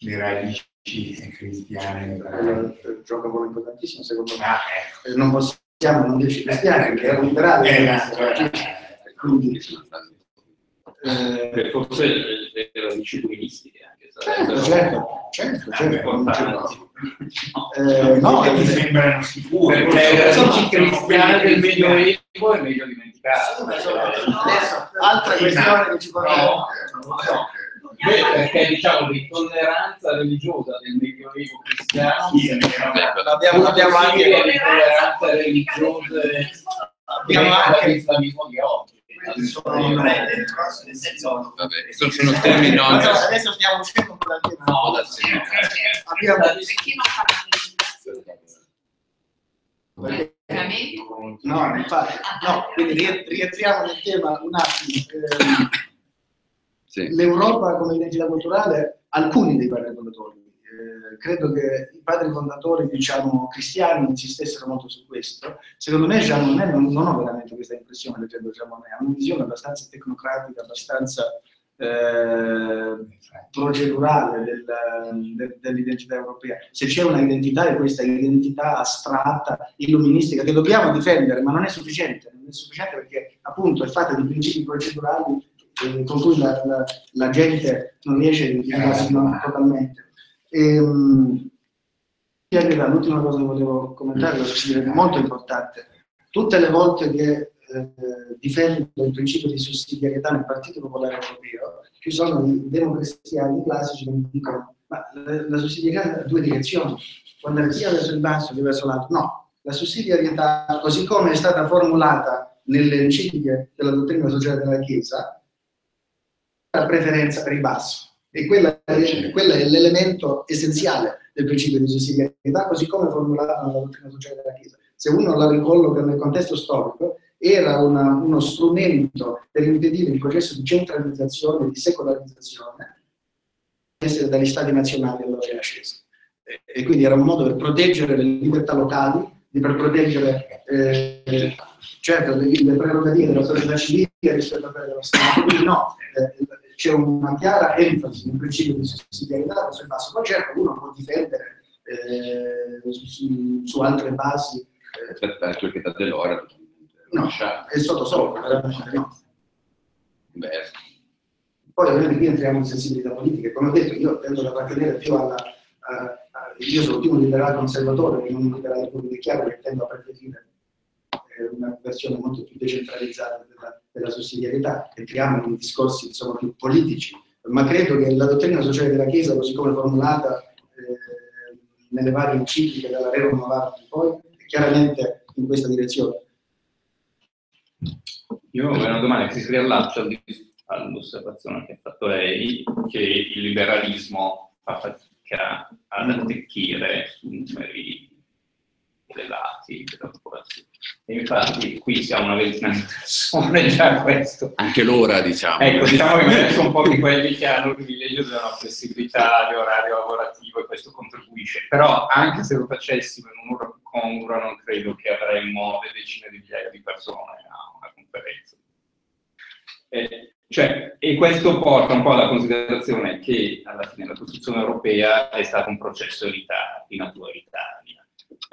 le radici cristiane? allora, eh, gioca un ruolo importantissimo secondo me. Ah, Eh, Non possiamo non dirci cristiani perché è un liberale. ecco. Quindi, Eh, eh, forse le, le radici comunistiche certo, sarebbero certo, certo, Ah, certo. importanti. Eh, no, che mi eh, sembrano sicure. Perché radici cristiane del Medioevo è meglio dimenticarle. adesso, altra questione che ci portiamo. Beh, perché diciamo l'intolleranza religiosa del Medioevo cristiano Sì. Abbiamo, abbiamo anche l'intolleranza religiosa Abbiamo anche- l'islamismo di oggi. Sono Vabbè, sono, sono temi. Allora, adesso stiamo uscendo un po' dal tema. No, da sempre. Abbiamo Perché non fa la Veramente? No, infatti, no, quindi ri- rientriamo nel tema un attimo. Eh, Sì. L'Europa come identità culturale, alcuni dei fondatori, eh, credo che i padri fondatori, diciamo, cristiani insistessero molto su questo. Secondo me Jean Monnet, non, non ho veramente questa impressione leggendo Jean Monnet, ha una visione abbastanza tecnocratica, abbastanza eh, procedurale del- del- dell'identità europea. Se c'è una identità è questa identità astratta, illuministica, che dobbiamo difendere, ma non è sufficiente, non è sufficiente perché appunto è fatta di principi procedurali eh, con cui la, la- la gente non riesce a identificarsi no, totalmente. Ehm, l'ultima cosa che volevo commentare, sussidiarietà, molto importante. Tutte le volte che eh, difendo il principio di sussidiarietà nel Partito Popolare Europeo, ci sono i democristiani classici che mi dicono ma la, la sussidiarietà ha due direzioni, può andare sia verso il basso che verso l'alto. No, la sussidiarietà, così come è stata formulata nelle encicliche della dottrina sociale della Chiesa, la preferenza per il basso. E quella quella è l'elemento essenziale del principio di sussidiarietà, così come formulato nella dottrina sociale della Chiesa. Se uno la ricolloca nel contesto storico, era una, uno strumento per impedire il processo di centralizzazione, di secolarizzazione, essere dagli stati nazionali allora rinascesa. E, e quindi era un modo per proteggere le libertà locali, per proteggere eh, certo, le, le prerogative della società civile rispetto a quelle dello Stato. Quindi no, eh, c'è una chiara enfasi nel principio di sussidiarietà il basso, ma certo uno può difendere eh, su, su, altre basi. Eh, per la che dell'ora no, è sotto sopra, veramente no. Beh. Poi ovviamente qui entriamo in sensibilità politiche, come ho detto io tendo ad appartenere più alla... A, a, io sono più un liberale conservatore che non un liberale è chiaro che tendo a preferire una versione molto più decentralizzata della, della sussidiarietà, entriamo in discorsi insomma, più politici, ma credo che la dottrina sociale della Chiesa, così come formulata eh, nelle varie encicliche dalla Rerum Novara in poi, è chiaramente in questa direzione. Io ho una domanda che si riallaccia all'osservazione che ha fatto lei, che il liberalismo fa fatica ad attecchire su numeri della popolazione. E infatti qui siamo una ventina di persone, già questo. Anche l'ora, diciamo. Ecco, diciamo che sono pochi quelli che hanno il privilegio della flessibilità di orario lavorativo e questo contribuisce. Però anche se lo facessimo in un'ora più congrua, non credo che avremmo le decine di migliaia di persone a una conferenza. Eh, cioè, e questo porta un po' alla considerazione che alla fine la Costituzione europea è stato un processo di natura elitaria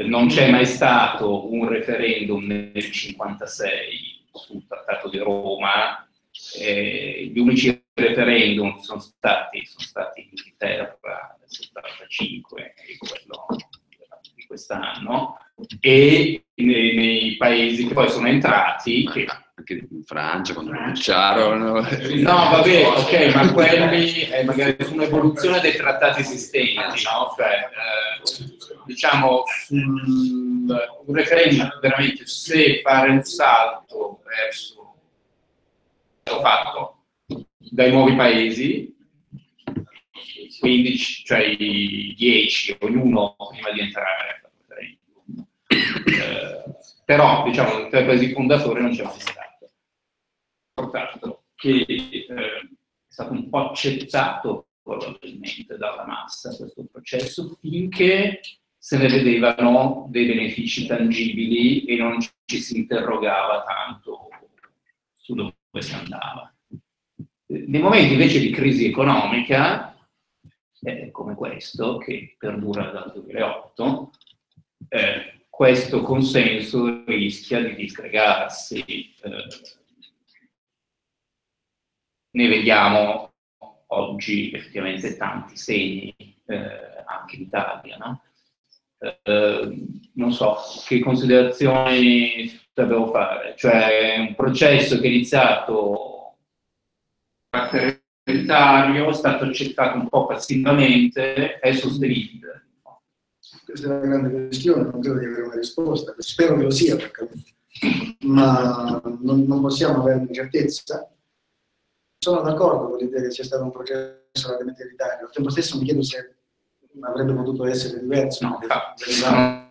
non c'è mai stato un referendum nel 1956 sul Trattato di Roma, eh, gli unici referendum sono stati, sono stati in Inghilterra nel 75 e quello di quest'anno, e nei, nei, paesi che poi sono entrati, che anche in Francia quando cominciarono. No, vabbè, ok, ma quelli è magari un'evoluzione dei trattati esistenti, no? Cioè, eh, diciamo, un referendum veramente se fare un salto verso l'ho fatto dai nuovi paesi, quindi cioè i 10, ognuno prima di entrare eh, però diciamo tra i paesi fondatori non c'è mai stato. Portato che eh, è stato un po' accettato probabilmente dalla massa questo processo finché se ne vedevano dei benefici tangibili e non ci si interrogava tanto su dove si andava. Nei momenti invece di crisi economica, eh, come questo, che perdura dal 2008, eh, questo consenso rischia di disgregarsi. Eh, ne vediamo oggi effettivamente tanti segni, eh, anche in Italia, no? Eh, non so, che considerazioni dobbiamo fare? Cioè un processo che è iniziato caratteritario, è stato accettato un po' passivamente, è sostenibile. Questa è una grande questione, non credo di avere una risposta, spero che lo sia, ma non, non possiamo avere una certezza. Sono d'accordo con l'idea che sia stato un processo relativamente elitario, al tempo stesso mi chiedo se avrebbe potuto essere diverso. No,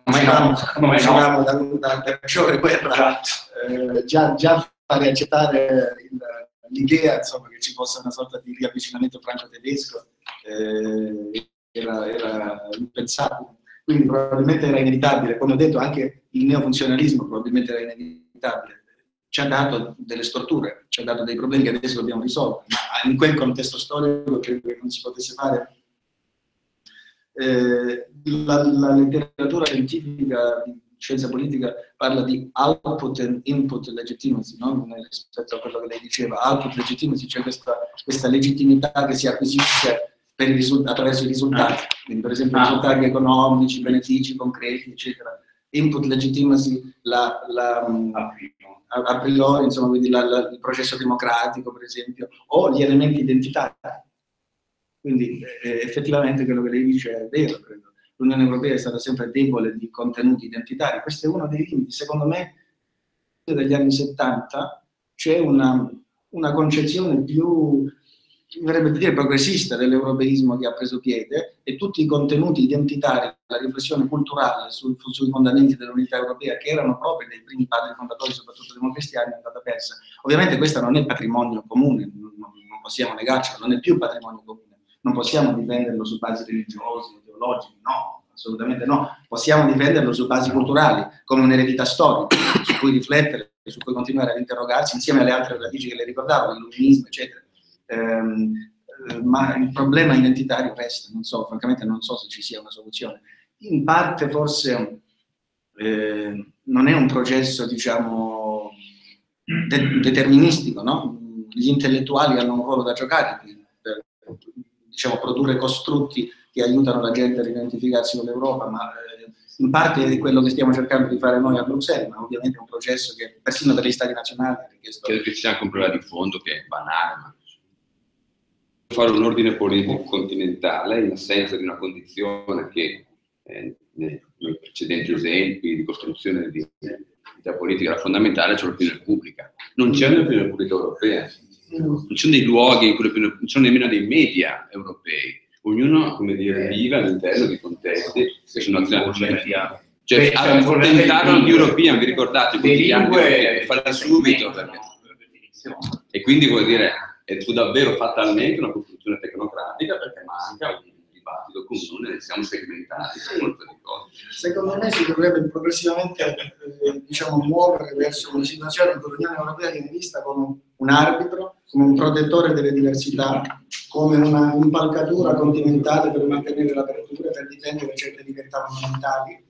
venivamo da una peggiore guerra, eh, già, già fare accettare il, l'idea insomma, che ci fosse una sorta di riavvicinamento franco-tedesco eh, era, era impensabile. Quindi probabilmente era inevitabile, come ho detto anche il neofunzionalismo probabilmente era inevitabile. Ci ha dato delle storture, ci ha dato dei problemi che adesso dobbiamo risolvere, ma in quel contesto storico credo che non si potesse fare eh, la, la, letteratura scientifica di scienza politica parla di output and input legitimacy, no? rispetto a quello che lei diceva, output legitimacy, cioè questa, questa legittimità che si acquisisce per i risul- attraverso i risultati, quindi per esempio Ah. risultati economici, benefici concreti, eccetera. Input legitimacy, la, la, a, a priori, insomma, quindi la- la- il processo democratico, per esempio, o gli elementi identitari. Quindi eh, effettivamente quello che lei dice è vero, credo. L'Unione Europea è stata sempre debole di contenuti identitari. Questo è uno dei limiti. Secondo me, dagli anni 70 c'è una, una concezione più, verrebbe dire, progressista dell'europeismo che ha preso piede e tutti i contenuti identitari, la riflessione culturale sul- sui fondamenti dell'unità europea, che erano propri dei primi padri fondatori, soprattutto democristiani, è andata persa. Ovviamente questo non è patrimonio comune, non- non possiamo negarcelo, non è più patrimonio comune. Non possiamo difenderlo su basi religiose, ideologiche, no, assolutamente no. Possiamo difenderlo su basi culturali, come un'eredità storica, su cui riflettere, su cui continuare ad interrogarsi, insieme alle altre radici che le ricordavo, l'illuminismo, eccetera. Ehm, eh, ma il problema identitario resta, non so, francamente non so se ci sia una soluzione. In parte forse eh, non è un processo, diciamo, de- deterministico, no? Gli intellettuali hanno un ruolo da giocare per diciamo, produrre costrutti che aiutano la gente a identificarsi con l'Europa, ma eh, in parte è quello che stiamo cercando di fare noi a Bruxelles, ma ovviamente è un processo che persino per gli stati nazionali ha richiesto Credo che ci sia anche un problema di fondo che è banale, ma fare un ordine politico continentale in assenza di una condizione che eh, nei, precedenti esempi di costruzione di vita politica era fondamentale, c'è l'opinione pubblica. Non c'è un'opinione pubblica europea, non ci sono dei luoghi in cui l'opinione- non ci sono nemmeno dei media europei. Ognuno, come dire, vive all'interno di contesti che sono nazionali. Cioè, cioè, di tentarono di lingue. European, vi ricordate? Lingue- e farla subito perché e quindi vuol dire, e fu davvero fatalmente una costruzione tecnocratica perché manca un dibattito comune, siamo segmentati cose. Secondo me si dovrebbe progressivamente eh, diciamo, muovere verso una situazione in cui l'Unione Europea viene vista come un arbitro, come un protettore delle diversità, come una impalcatura continentale per mantenere l'apertura, per difendere certe libertà fondamentali.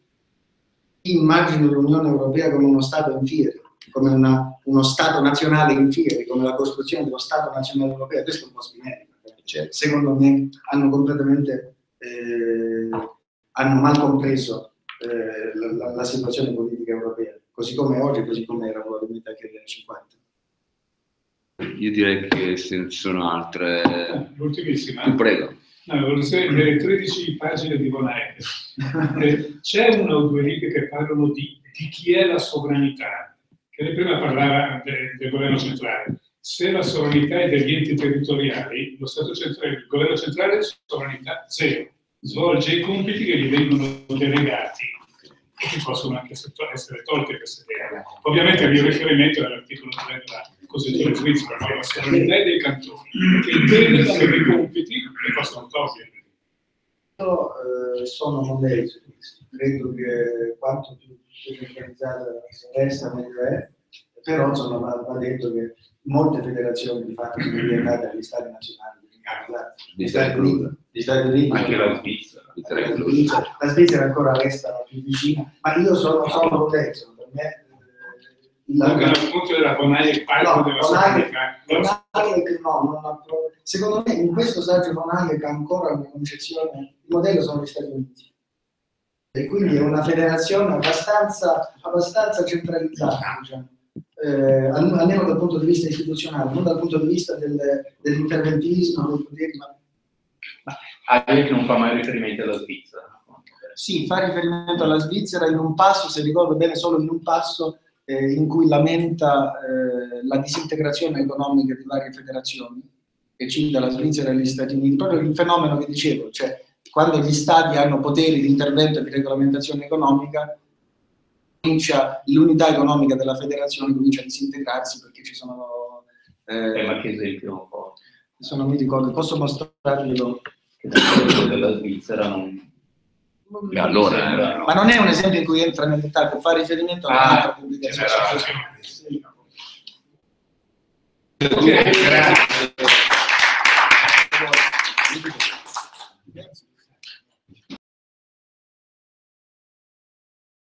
Immagino l'Unione Europea come uno Stato in fieri, come una- uno Stato nazionale in fieri, come la costruzione dello Stato nazionale europeo. Questo è un po' spinello. Secondo me hanno completamente eh, hanno mal compreso eh, la, la- la situazione politica europea, così come oggi, così come era probabilmente anche negli anni 50. Io direi che se non ci sono altre... L'ultimissima. Tu prego. No, nelle 13 pagine di Von Eyck, eh, c'è una o due righe che parlano di, di chi è la sovranità, che prima parlava de- del governo centrale. Se la sovranità è degli enti territoriali, lo Stato centrale, il governo centrale sovranità zero, svolge i compiti che gli vengono delegati e che possono anche essere tolti queste deleghe. Ovviamente il mio riferimento è all'articolo 3 della Costituzione svizzera, no? la sovranità è dei cantoni, che delegano dei compiti che possono togliere. Io eh, sono modello su credo che quanto più centralizzata resta meglio è, però insomma, va detto che molte federazioni di fatto sono diventate agli stati nazionali. Gli Stati Uniti, gli Stati Uniti Anche la Svizzera. la Svizzera, la ancora resta la più vicina, ma io sono, sono protetto, per me eh, della parlo No, della sovranità. Von Hayek no, non ha pro- secondo me in questo saggio Hayek ha ancora una concezione, il modello sono gli Stati Uniti e quindi è una federazione abbastanza, abbastanza centralizzata, diciamo. Eh, al- almeno dal punto di vista istituzionale, non dal punto di vista del- dell'interventismo, dei poteri, ma Hayek non fa mai riferimento alla Svizzera. Sì, fa riferimento alla Svizzera in un passo, se ricordo bene, solo in un passo eh, in cui lamenta eh, la disintegrazione economica di varie federazioni e cita la Svizzera e gli Stati Uniti, proprio il fenomeno che dicevo, cioè quando gli stati hanno poteri di intervento e di regolamentazione economica, comincia l'unità economica della federazione comincia a disintegrarsi perché ci sono... Eh, Eh, ma che esempio un po'? non mi ricordo, posso mostrarglielo? Che della Svizzera non... E allora, sembra- Ma non è un esempio in cui entra nel dettaglio, fa riferimento a Ah, un'altra pubblicazione. Sì. Ok, grazie.